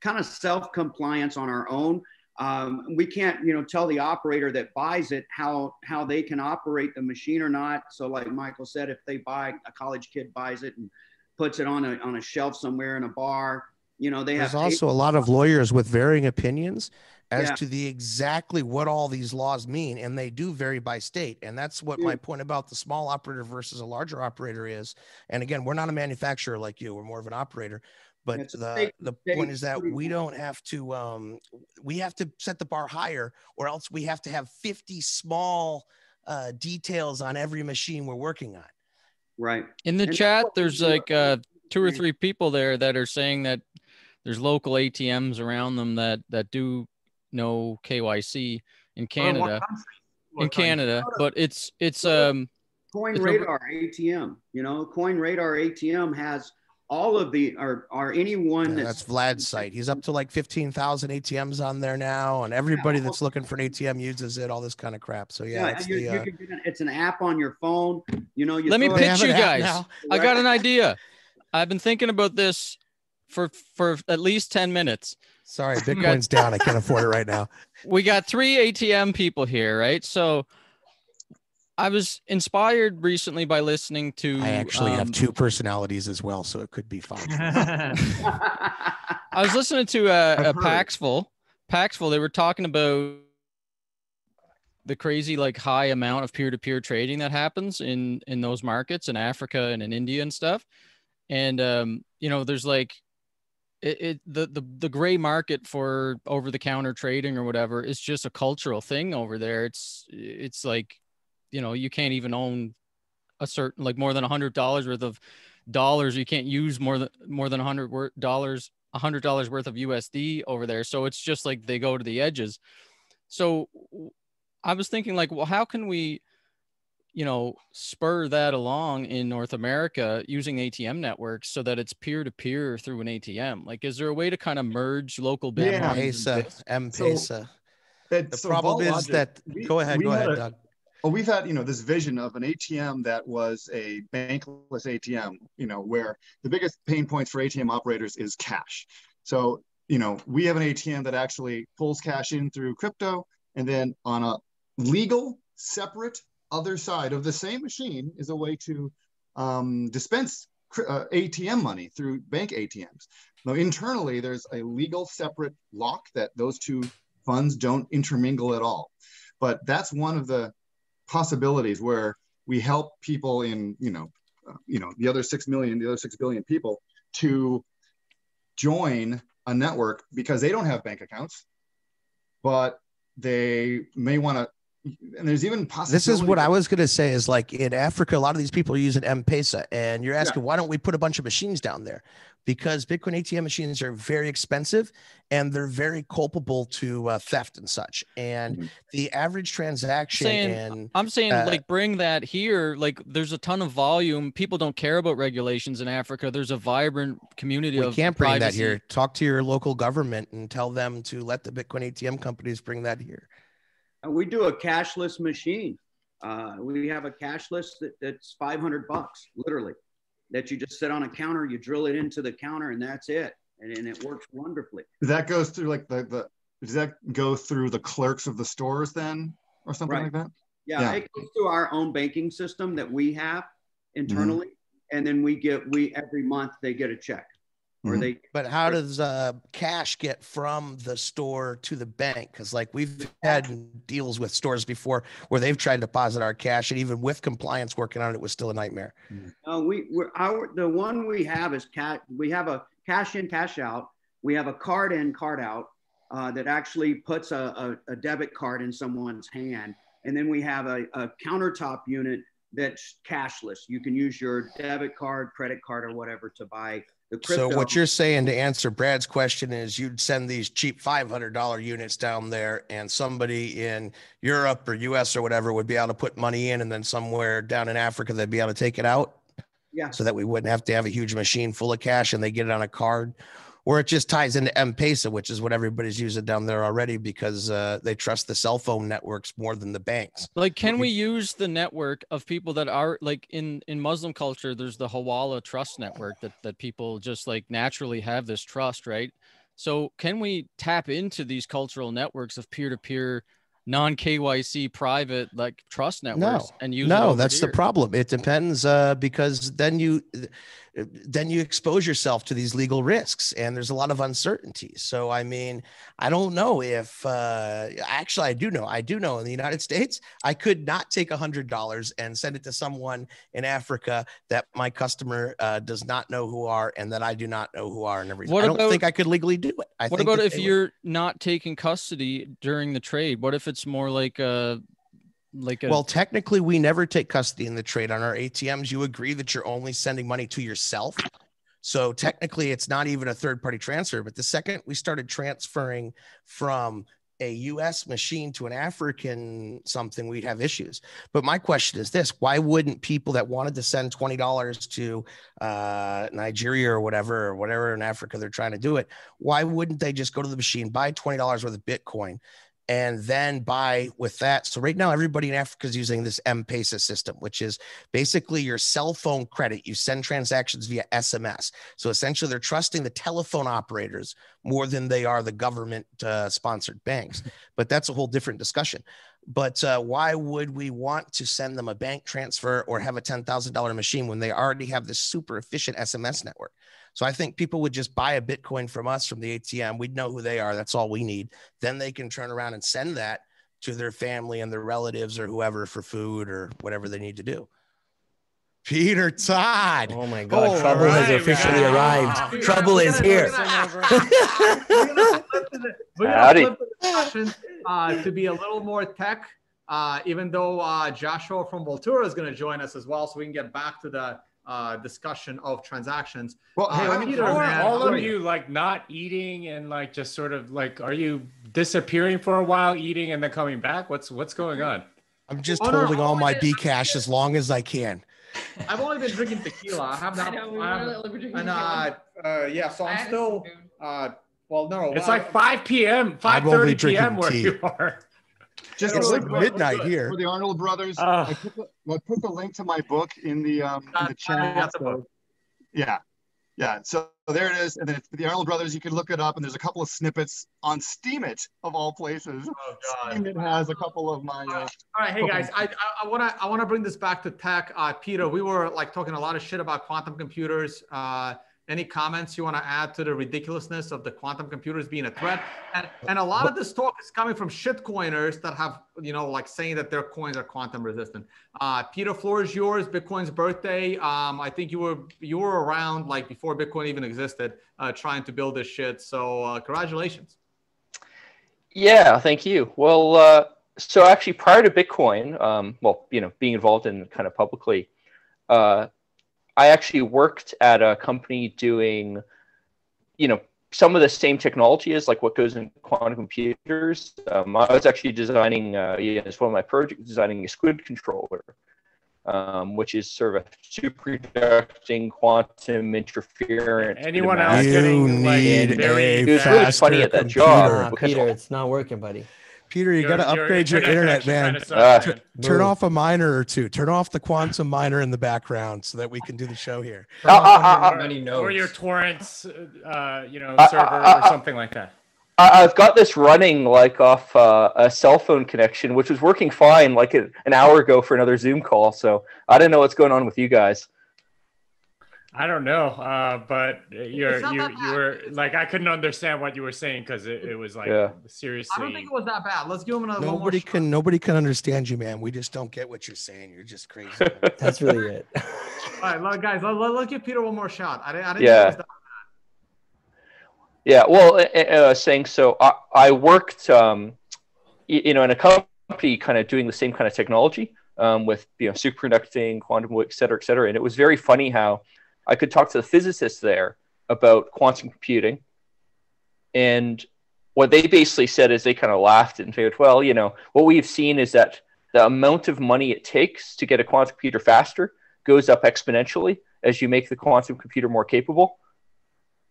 kind of self-compliance on our own. Um, we can't, you know, tell the operator that buys it how how they can operate the machine or not. So, like Michael said, if they buy a college kid buys it and puts it on a on a shelf somewhere in a bar, you know, they There's have also a lot of lawyers with varying opinions as Yeah. to the exactly what all these laws mean, and they do vary by state. And that's what my point about the small operator versus a larger operator is. And again, we're not a manufacturer like you; we're more of an operator. But It's the state- the state point is that we don't have to um, we have to set the bar higher, or else we have to have 50 small uh, details on every machine we're working on. Right. In the And chat, there's like uh, two or three people there that are saying that there's local ATMs around them that that do know KYC in Oh, Canada. In? Canada, but it's it's um Coin it's a- Radar ATM, you know, Coin Radar ATM has all of the or or anyone Yeah, that's that's Vlad's site. He's up to like 15,000 ATMs on there now, and everybody that's looking for an ATM uses it, all this kind of crap. So, yeah, yeah, it's you, the, you uh, can get an, it's an app on your phone. You know, you let me pitch you guys. I got an idea. I've been thinking about this for for at least 10 minutes. sorry, Bitcoin's down. I can't afford it right now. we got three ATM people here, right? So I was inspired recently by listening to I actually have um, two personalities as well, so it could be fine. I was listening to a, I've a. Paxful. Paxful, they were talking about the crazy like high amount of peer-to-peer trading that happens in in those markets in Africa and in India and stuff. And um, you know, there's like it, it the, the the gray market for over-the-counter trading or whatever is just a cultural thing over there. It's it's like, you know, you can't even own a certain like more than a hundred dollars worth of dollars. You can't use more than more than a hundred dollars, a hundred dollars worth of USD over there. So it's just like they go to the edges. So i was thinking like, well, how can we, you know, spur that along in North America using ATM networks so that it's peer to peer through an ATM? Like, is there a way to kind of merge local Yeah. Bitcoins? M-Pesa, and M-Pesa. It- The so problem is Vault that- we- go ahead, we go ahead, a- Doug. Well, we've had, you know, this vision of an ATM that was a bankless ATM, you know, where the biggest pain points for ATM operators is cash. So, you know, we have an ATM that actually pulls cash in through crypto, and then on a legal, separate other side of the same machine is a way to um, dispense uh, ATM money through bank ATMs. Now, internally, there's a legal separate lock that those two funds don't intermingle at all. but that's one of the possibilities where we help people in you know uh, you know the other 6 million the other 6 billion people to join a network because they don't have bank accounts but they may want to and there's even possible this is what I was going to say is like in Africa, a lot of these people are using M-Pesa and you're asking, yeah. why don't we put a bunch of machines down there? Because Bitcoin ATM machines are very expensive and they're very culpable to uh, theft and such. And mm-hmm. the average transaction saying, and I'm saying uh, like bring that here. Like there's a ton of volume. People don't care about regulations in Africa. There's a vibrant community of we of can't bring privacy. that here. Talk to your local government and tell them to let the Bitcoin ATM companies bring that here. We do a cashless machine. Uh, we have a cashless that, that's 500 bucks, literally, that you just sit on a counter, you drill it into the counter, and that's it. And, and it works wonderfully. That goes through like the, the, does that go through the clerks of the stores then or something Right. like that? Yeah, Yeah. it goes through our own banking system that we have internally. And then we get, we, every month they get a check. Or they, But how does uh, cash get from the store to the bank? Because like we've had deals with stores before where they've tried to deposit our cash, and even with compliance working on it, it was still a nightmare. Uh, we we're our the one we have is cat. We have a cash in, cash out. We have a card in, card out uh, that actually puts a, a, a debit card in someone's hand, and then we have a, a countertop unit that's cashless. You can use your debit card, credit card, or whatever to buy the crypto. So what you're saying to answer Brad's question is you'd send these cheap $500 units down there and somebody in Europe or US or whatever would be able to put money in and then somewhere down in Africa they'd be able to take it out Yeah. so that we wouldn't have to have a huge machine full of cash and they get it on a card or it just ties into M-Pesa which is what everybody's using down there already because uh, they trust the cell phone networks more than the banks. Like, can we use the network of people that are like in in Muslim culture? There's the Hawala Trust Network that that people just like naturally have this trust, right? So, can we tap into these cultural networks of peer to peer, non KYC private like trust networks no and use? no that's the problem it depends uh, because then you then you expose yourself to these legal risks and there's a lot of uncertainty. So i mean i don't know if uh, actually i do know i do know in the united states i could not take a hundred dollars and send it to someone in africa that my customer uh, does not know who are and that i do not know who are and everything. What i don't about- think i could legally do it. I what about if you're not taking custody during the trade? What if it's more like a like a Well, technically, we never take custody in the trade on our ATMs. You agree that you're only sending money to yourself. So technically, it's not even a third party transfer. But the second we started transferring from a US machine to an African something, we'd have issues. But my question is this why wouldn't people that wanted to send $20 to uh, Nigeria or whatever, or whatever in Africa they're trying to do it, why wouldn't they just go to the machine, buy $20 worth of Bitcoin? And then buy with that. So right now, everybody in Africa is using this M-Pesa system, which is basically your cell phone credit. You send transactions via SMS. So essentially, they're trusting the telephone operators more than they are the government uh, sponsored banks. But that's a whole different discussion. But uh, why would we want to send them a bank transfer or have a $10,000 machine when they already have this super efficient SMS network? So I think people would just buy a Bitcoin from us from the ATM. We'd know who they are. That's all we need. Then they can turn around and send that to their family and their relatives or whoever for food or whatever they need to do. Peter Todd. Oh my God, trouble has officially arrived. Trouble is here. We're gonna Howdy. flip the discussion uh, to be a little more tech, uh, even though uh, Joshua from Voltura is going to join us as well, so we can get back to the uh, discussion of transactions. Well, hey, How, Peter, how are man, all how are of you like not eating and like just sort of like are you disappearing for a while eating and then coming back? What's what's going on? I'm just Oh, no, holding all oh, my B cash as long as I can. I've only been drinking tequila. I have not. I know, we I have- drinking and uh, uh, yeah, so I I'm still. Uh, well, no, It's well, like 5 p.m. 5:30 p.m. where tea. you are. Just It's like midnight for here. For the Arnold brothers, Ah. I, put the, I put the link to my book in the um in the chat. the so- yeah, yeah. So there it is, and then it's the Arnold brothers. You can look it up, and there's a couple of snippets on Steemit of all places. Oh, God. Steemit has a couple of my. Uh, All right, hey guys, I I want to I want to bring this back to tech. Uh, Peter, we were like talking a lot of shit about quantum computers. Uh, any comments you want to add to the ridiculousness of the quantum computers being a threat? And, and a lot of this talk is coming from shitcoiners that have, you know, like saying that their coins are quantum resistant. Uh, Peter, floor is yours. Bitcoin's birthday. Um, I think you were you were around like before Bitcoin even existed, uh, trying to build this shit. So uh, congratulations. Yeah, thank you. Well, uh, so actually, prior to Bitcoin, um, well, you know, being involved in kind of publicly, uh, I actually worked at a company doing, you know, some of the same technology as like what goes in quantum computers. Um, I was actually designing, uh, yeah, as one of my projects, designing a SQUID controller, um, which is sort of a superconducting quantum interference. Anyone else getting like very? It was really funny at that job. Peter, it's not working, buddy. Peter, you got to upgrade your internet, man. Uh, Tur- turn off a miner or two. Turn off the quantum miner in the background so that we can do the show here. Uh, uh, or, or your torrents, uh, you know, Uh, server uh, or something like that. I- I've got this running like off uh, a cell phone connection, which was working fine like a- an hour ago for another Zoom call. So I don't know what's going on with you guys. I don't know, uh, but you're you you were like I couldn't understand what you were saying because it, it was like Yeah. seriously. I don't think it was that bad. Let's give him another one more Nobody shot. can nobody can understand you, man. We just don't get what you're saying. You're just crazy. That's really it. All right, guys, let, let, let's give Peter one more shot. I didn't, I didn't Yeah. think it was that Yeah, well, was saying so. I, I worked, um, y- you know, in a company kind of doing the same kind of technology um, with you know superconducting, quantum, et cetera, et cetera. And it was very funny how I could talk to the physicists there about quantum computing, and what they basically said is they kind of laughed and said, "Well, you know, what we've seen is that the amount of money it takes to get a quantum computer faster goes up exponentially as you make the quantum computer more capable."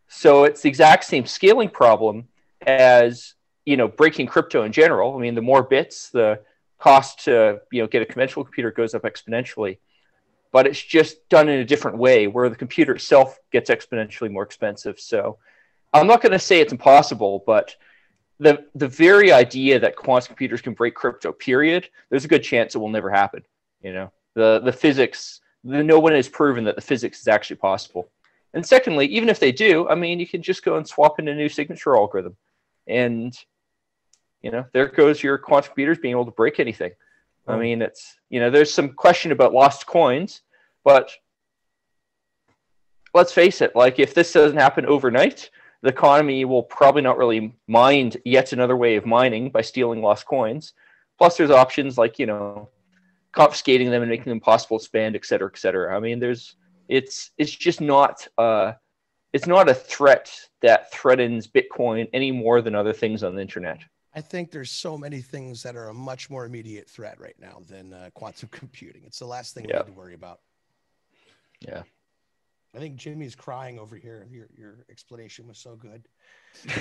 So it's the exact same scaling problem as you know breaking crypto in general. I mean, the more bits, the cost to you know get a conventional computer goes up exponentially. But it's just done in a different way, where the computer itself gets exponentially more expensive. So I'm not going to say it's impossible, but the the very idea that quantum computers can break crypto, period, there's a good chance it will never happen. You know, the the physics, the, no one has proven that the physics is actually possible. And secondly, even if they do, I mean, you can just go and swap in a new signature algorithm, and you know, there goes your quantum computers being able to break anything. I mean, it's you know, there's some question about lost coins, but let's face it, like if this doesn't happen overnight, the economy will probably not really mind yet another way of mining by stealing lost coins. Plus, there's options like you know, confiscating them and making them possible to spend, et cetera, et cetera. I mean, there's it's it's just not uh, it's not a threat that threatens Bitcoin any more than other things on the internet. I think there's so many things that are a much more immediate threat right now than uh, quantum computing. It's the last thing we need to worry about. Yeah. I think Jimmy's crying over here. Your your explanation was so good.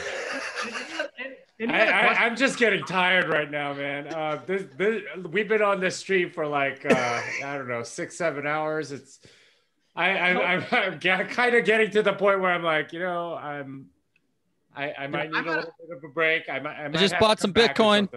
I, I, I'm just getting tired right now, man. Uh, this, this, we've been on this stream for like uh, I don't know six, seven hours. It's I, I, I'm, I'm get, kind of getting to the point where I'm like, you know, I'm I, I might need a little bit of a break. I might. I, might just bought some Bitcoin.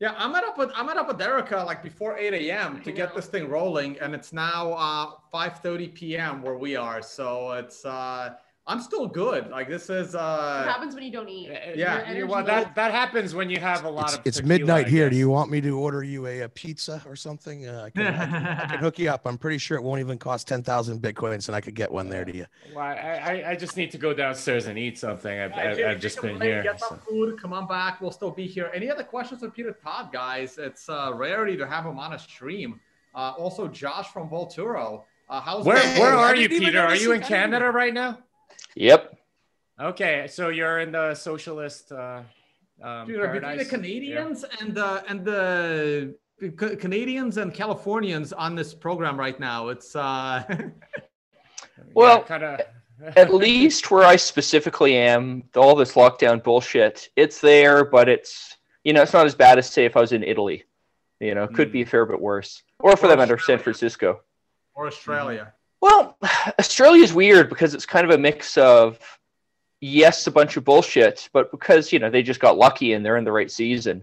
Yeah, I met up with I met up with Erica like before 8 a.m. to get this thing rolling, and it's now uh 5:30 p.m. where we are. So it's uh I'm still good. Like this is What uh happens when you don't eat? yeah. Your Yeah, well, that that happens when you have a lot It's, of. it's tequila, midnight here. Do you want me to order you a, a pizza or something? Uh, I, can, I, can, I can hook you up. I'm pretty sure it won't even cost ten thousand bitcoins, and I could get one there to you. Well, I, I, I just need to go downstairs and eat something. I've, Yeah, I've, I've just been here. Get some food. Come on back. We'll still be here. Any other questions for Peter Todd, guys? It's uh, rarity to have him on a stream. Uh, also, Josh from Volturo. Uh, how's Where where are you, Peter? Are you in I Canada right now? Yep. Okay, so you're in the socialist uh, um, Dude, between the paradise? Canadians and the and the C- Canadians and Californians on this program right now, it's uh Well, kind of. at least where I specifically am, all this lockdown bullshit, it's there, but it's you know, it's not as bad as say if I was in Italy. You know, it could be a fair bit worse. Or for that matter, San Francisco. or Australia. Well, Australia's weird because it's kind of a mix of yes, a bunch of bullshit, but because you know they just got lucky and they're in the right season,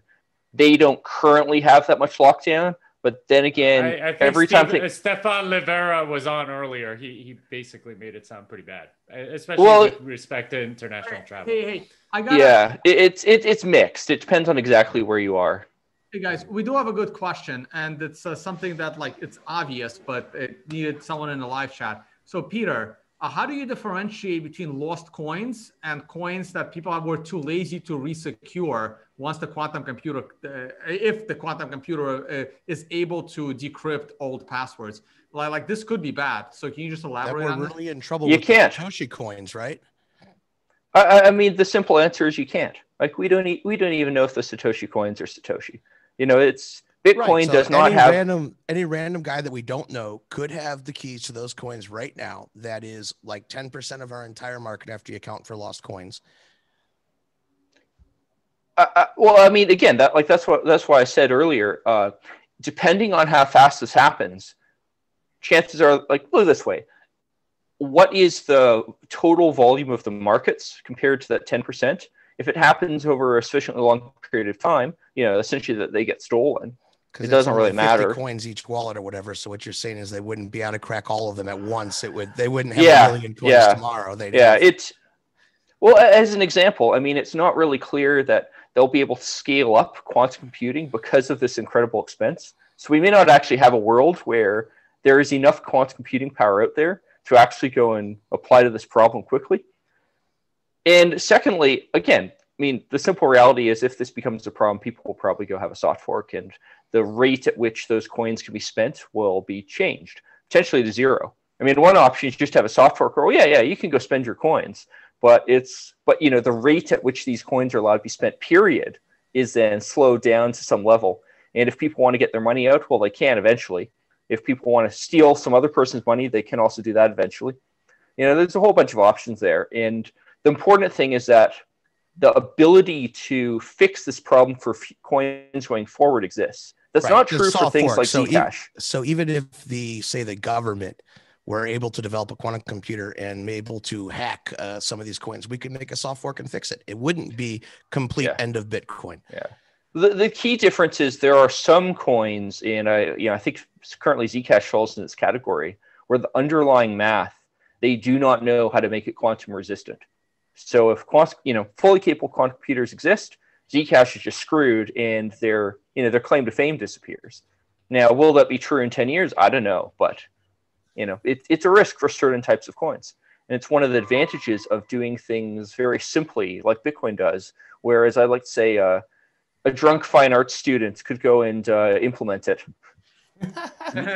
they don't currently have that much lockdown. But then again, I, I think every Steve, time thi- uh, Stephan Livera was on earlier, he he basically made it sound pretty bad, uh, especially Well- with respect to international travel. Hey, hey, I got yeah, it, it's it, it's mixed. It depends on exactly where you are. Hey guys, we do have a good question, and it's uh, something that like it's obvious, but it needed someone in the live chat. So Peter, uh, how do you differentiate between lost coins and coins that people were too lazy to resecure once the quantum computer, uh, if the quantum computer uh, is able to decrypt old passwords? Like, like this could be bad. So can you just That elaborate we're on really in trouble You with can't. the Satoshi coins, right? I- I, I mean, the simple answer is you can't. Like we don't e- we don't even know if the Satoshi coins are Satoshi. You know, it's Bitcoin Right, so does not any have random any random guy that we don't know could have the keys to those coins right now. That is like 10% of our entire market after you account for lost coins. Uh, uh, well, I mean, again, that like that's what that's why I said earlier. Uh, depending on how fast this happens, chances are like look this way: what is the total volume of the markets compared to that ten percent? If it happens over a sufficiently long period of time, you know, essentially that they get stolen, it doesn't really matter. Coins each wallet or whatever. So what you're saying is they wouldn't be able to crack all of them at once. It would they wouldn't have yeah, a million coins yeah, tomorrow. They'd yeah, have- it's well as an example. I mean, it's not really clear that they'll be able to scale up quantum computing because of this incredible expense. So we may not actually have a world where there is enough quantum computing power out there to actually go and apply to this problem quickly. And secondly, again, I mean, the simple reality is if this becomes a problem, people will probably go have a soft fork, and the rate at which those coins can be spent will be changed, potentially to zero. I mean, one option is just have a soft fork. Or, oh, yeah, yeah, you can go spend your coins, but it's but you know the rate at which these coins are allowed to be spent, period, is then slowed down to some level. And if people want to get their money out, well, they can eventually. If people want to steal some other person's money, they can also do that eventually. You know, there's a whole bunch of options there. And the important thing is that the ability to fix this problem for f- coins going forward exists. That's Right, not true for things fork. like so Zcash. e- so even if the say the government were able to develop a quantum computer and able to hack uh, some of these coins, we could make a soft fork and fix it. It wouldn't be complete end of Bitcoin. Yeah. The, the key difference is there are some coins, and I you know I think currently Zcash falls in this category where the underlying math they do not know how to make it quantum resistant. So if you know fully capable quantum computers exist, Zcash is just screwed, and their you know their claim to fame disappears. Now, will that be true in ten years? I don't know, but you know it, it's a risk for certain types of coins, and it's one of the advantages of doing things very simply, like Bitcoin does. Whereas I like to say. Uh, a drunk fine arts student could go and uh, implement it.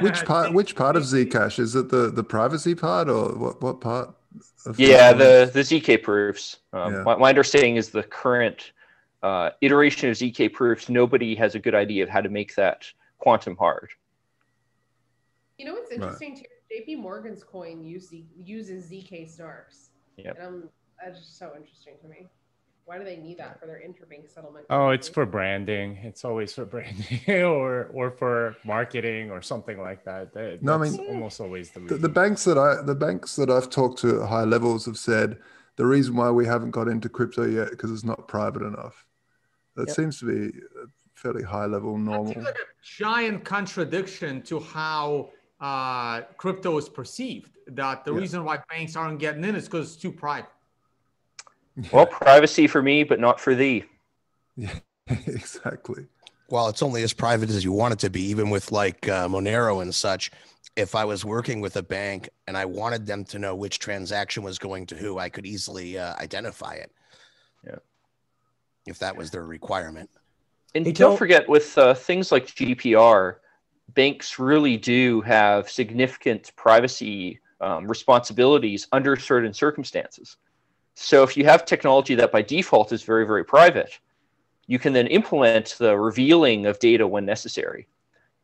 Which part? Which part of Zcash is it? The the privacy part, or what? What part? Of Yeah, the the zk proofs. Um, Yeah. my, my understanding is the current uh, iteration of zk proofs. Nobody has a good idea of how to make that quantum hard. You know what's Right. interesting too? JP Morgan's coin use Z- uses ZK stars. Yep. And um, that's just so interesting to me. Why do they need that for their interbank settlement? Oh, it's for branding. It's always for branding or or for marketing or something like that. That- No, I mean, almost always the The, the banks that I the banks that I've talked to at high levels have said the reason why we haven't got into crypto yet because it's not private enough. That Yep. seems to be a fairly high level normal. Seems like a giant contradiction to how uh, crypto is perceived. That the Yeah. reason why banks aren't getting in is because it's too private. Well, privacy for me, but not for thee. Yeah, exactly. Well, it's only as private as you want it to be, even with like uh, Monero and such. If I was working with a bank and I wanted them to know which transaction was going to who, I could easily uh, identify it. Yeah. If that was their requirement. And don't forget, with uh, things like GDPR, banks really do have significant privacy um, responsibilities under certain circumstances. So if you have technology that by default is very, very private, you can then implement the revealing of data when necessary.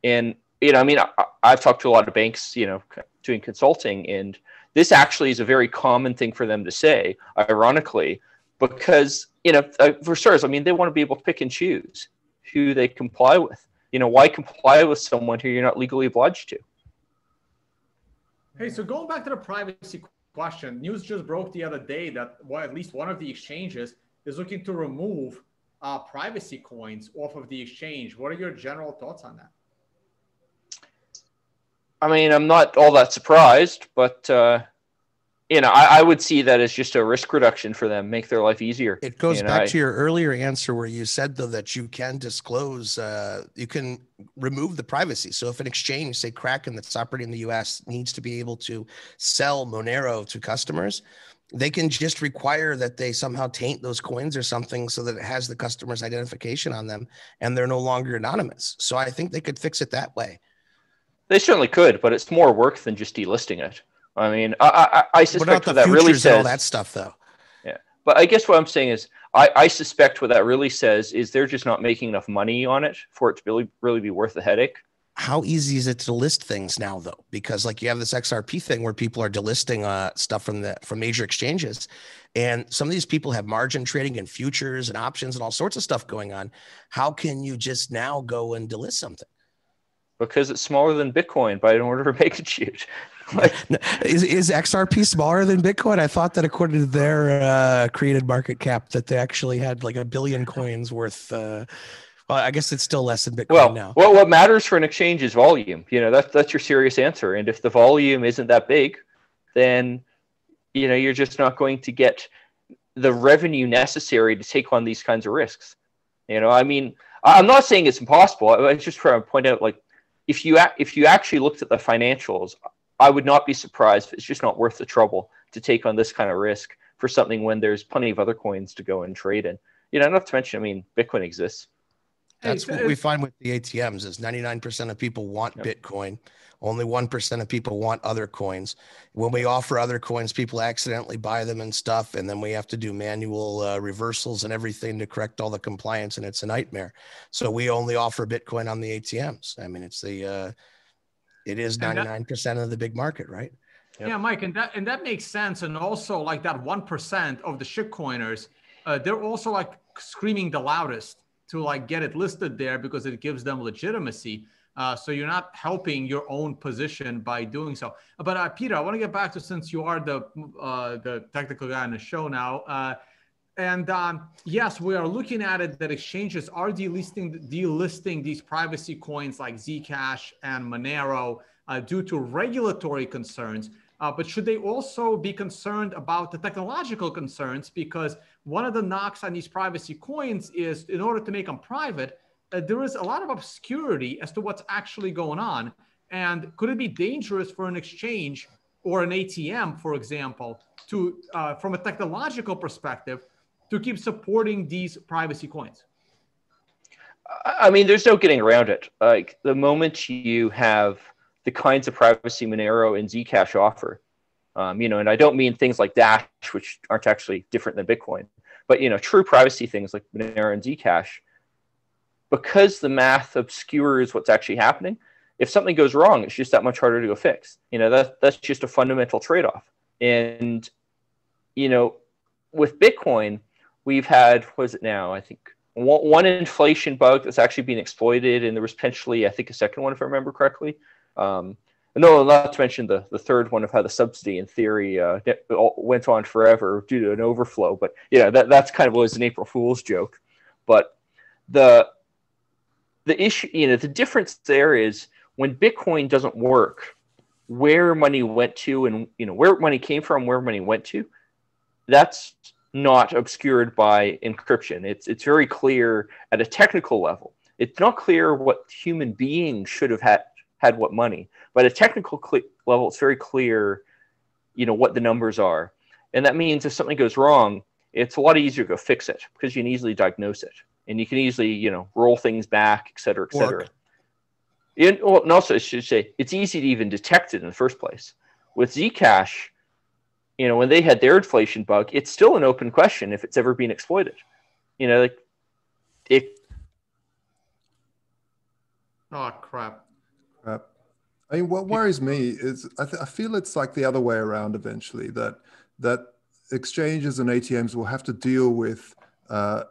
And you know, I mean, I, I've talked to a lot of banks, you know, doing consulting, and this actually is a very common thing for them to say. Ironically, because you know, uh, for starters, I mean, they want to be able to pick and choose who they comply with. You know, why comply with someone who you're not legally obliged to? Hey, so going back to the privacy question. News just broke the other day that well, at least one of the exchanges is looking to remove uh, privacy coins off of the exchange. What are your general thoughts on that? I mean, I'm not all that surprised, but uh, you know, I, I, would see that as just a risk reduction for them, make their life easier. It goes you back know, to your earlier answer where you said though that you can disclose, uh, you can remove the privacy. So if an exchange, say Kraken, that's operating in the U.S. needs to be able to sell Monero to customers, they can just require that they somehow taint those coins or something so that it has the customer's identification on them and they're no longer anonymous. So I think they could fix it that way. They certainly could, but it's more work than just delisting it. I mean, I, I, I suspect what, what that really says all that stuff, though. Yeah, but I guess what I'm saying is, I, I suspect what that really says is they're just not making enough money on it for it to really really be worth the headache. How easy is it to list things now, though? Because like you have this XRP thing where people are delisting uh, stuff from the from major exchanges, and some of these people have margin trading and futures and options and all sorts of stuff going on. How can you just now go and delist something? Because it's smaller than Bitcoin by an order of magnitude. like, is, is XRP smaller than Bitcoin? I thought that according to their uh, created market cap, that they actually had like a billion coins worth. Uh, well, I guess it's still less than Bitcoin well, now. Well, what matters for an exchange is volume. You know, that's that's your serious answer. And if the volume isn't that big, then you know you're just not going to get the revenue necessary to take on these kinds of risks. You know, I mean, I'm not saying it's impossible. I was just trying to point out, like, if you if you actually looked at the financials, I would not be surprised if it's just not worth the trouble to take on this kind of risk for something when there's plenty of other coins to go and trade in. You know, not to mention, I mean, Bitcoin exists. That's what we find with the ATMs is 99% of people want yep. Bitcoin. Only 1% of people want other coins. When we offer other coins, people accidentally buy them and stuff. And then we have to do manual uh, reversals and everything to correct all the compliance. And it's a nightmare. So we only offer Bitcoin on the ATMs. I mean, it's the, uh, it is 99% of the big market, right? Yep. Yeah, Mike, and that and that makes sense. And also, like that one percent of the shitcoiners, uh, they're also like screaming the loudest to like get it listed there because it gives them legitimacy. Uh, so you're not helping your own position by doing so. But uh, Peter, I want to get back to since you are the uh, the technical guy on the show now. Uh, and um, yes, we are looking at it that exchanges are delisting delisting these privacy coins like Zcash and Monero uh, due to regulatory concerns. Uh, but should they also be concerned about the technological concerns? Because one of the knocks on these privacy coins is in order to make them private, uh, there is a lot of obscurity as to what's actually going on. And could it be dangerous for an exchange or an ATM, for example, to, uh, from a technological perspective, to keep supporting these privacy coins? I mean, there's no getting around it. Like the moment you have the kinds of privacy Monero and Zcash offer, um, you know, and I don't mean things like Dash, which aren't actually different than Bitcoin, but you know, true privacy things like Monero and Zcash, because the math obscures what's actually happening. If something goes wrong, it's just that much harder to go fix. You know, that that's just a fundamental trade-off. And you know, with Bitcoin, we've had what is it now? I think one, one inflation bug that's actually being exploited, and there was potentially I think a second one if I remember correctly. Um, no, not to mention the, the third one of how the subsidy in theory uh, went on forever due to an overflow. But yeah, that that's kind of always an April Fool's joke. But the the issue, you know, the difference there is when Bitcoin doesn't work, where money went to, and you know where money came from, where money went to. That's not obscured by encryption. It's it's very clear at a technical level. It's not clear what human beings should have had had what money, but at a technical cl- level, it's very clear, you know, what the numbers are, and that means if something goes wrong, it's a lot easier to go fix it because you can easily diagnose it and you can easily, you know, roll things back, et cetera, et cetera. And, well, and also, I should say, it's easy to even detect it in the first place. With Zcash, you know, when they had their inflation bug, it's still an open question if it's ever been exploited. You know, like it. Oh crap! Crap. I mean, what worries me is I, th- I feel it's like the other way around eventually that that exchanges and ATMs will have to deal with uh,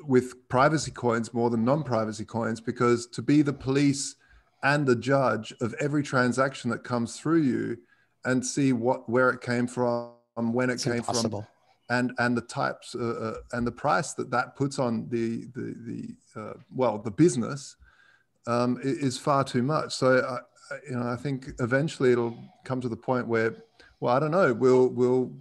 with privacy coins more than non-privacy coins because to be the police and the judge of every transaction that comes through you and see what where it came from when it it's came impossible. from and and the types uh, uh, and the price that that puts on the the the uh, well the business um, is far too much. So you know, I think eventually it'll come to the point where, well, I don't know, will will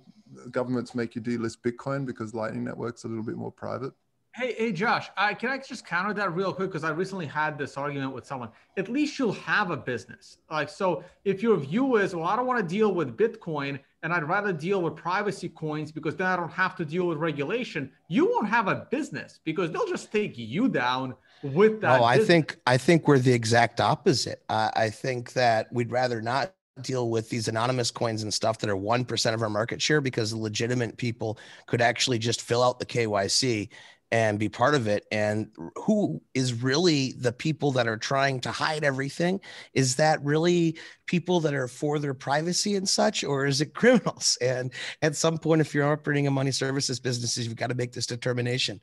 governments make you delist Bitcoin because Lightning Network's a little bit more private? Hey, hey, Josh, I, can I just counter that real quick? Because I recently had this argument with someone. At least you'll have a business. Like, so if your view is, well, I don't want to deal with Bitcoin and I'd rather deal with privacy coins because then I don't have to deal with regulation, you won't have a business because they'll just take you down with that. Oh, I business. think I think we're the exact opposite. Uh, I think that we'd rather not deal with these anonymous coins and stuff that are 1% of our market share because legitimate people could actually just fill out the KYC and be part of it. And who is really the people that are trying to hide everything? Is that really people that are for their privacy and such, or is it criminals? And at some point, if you're operating a money services business, you've got to make this determination.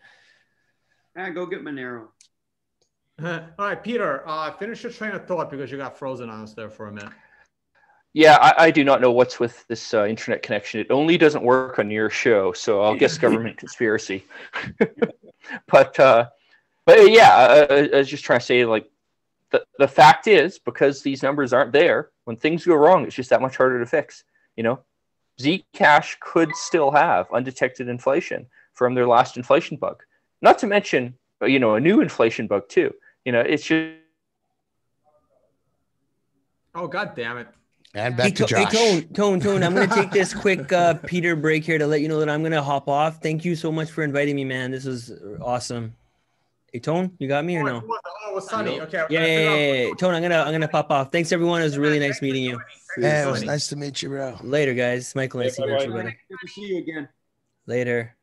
Ah, go get Monero. All right, Peter, uh, finish your train of thought because you got frozen on us there for a minute. Yeah, I, I do not know what's with this uh, internet connection. It only doesn't work on your show, so I'll guess government conspiracy. but uh, but yeah, I, I was just trying to say like the the fact is because these numbers aren't there, when things go wrong, it's just that much harder to fix. You know, Zcash could still have undetected inflation from their last inflation bug. Not to mention, you know, a new inflation bug too. You know, it's just. Oh God damn it! And Hey, back to To- hey, Tone, Tone, Tone, I'm going to take this quick uh, Peter break here to let you know that I'm going to hop off. Thank you so much for inviting me, man. This was awesome. Hey, Tone, you got me or no? Oh, it was Sunny. Okay. Yeah, yeah, yeah, yeah, yeah. Tone, I'm gonna I'm gonna pop off. Thanks everyone. It was really nice meeting you. Hey, it was nice to meet you, bro. Later, guys. Michael, nice to meet you, Good to see you again. Later.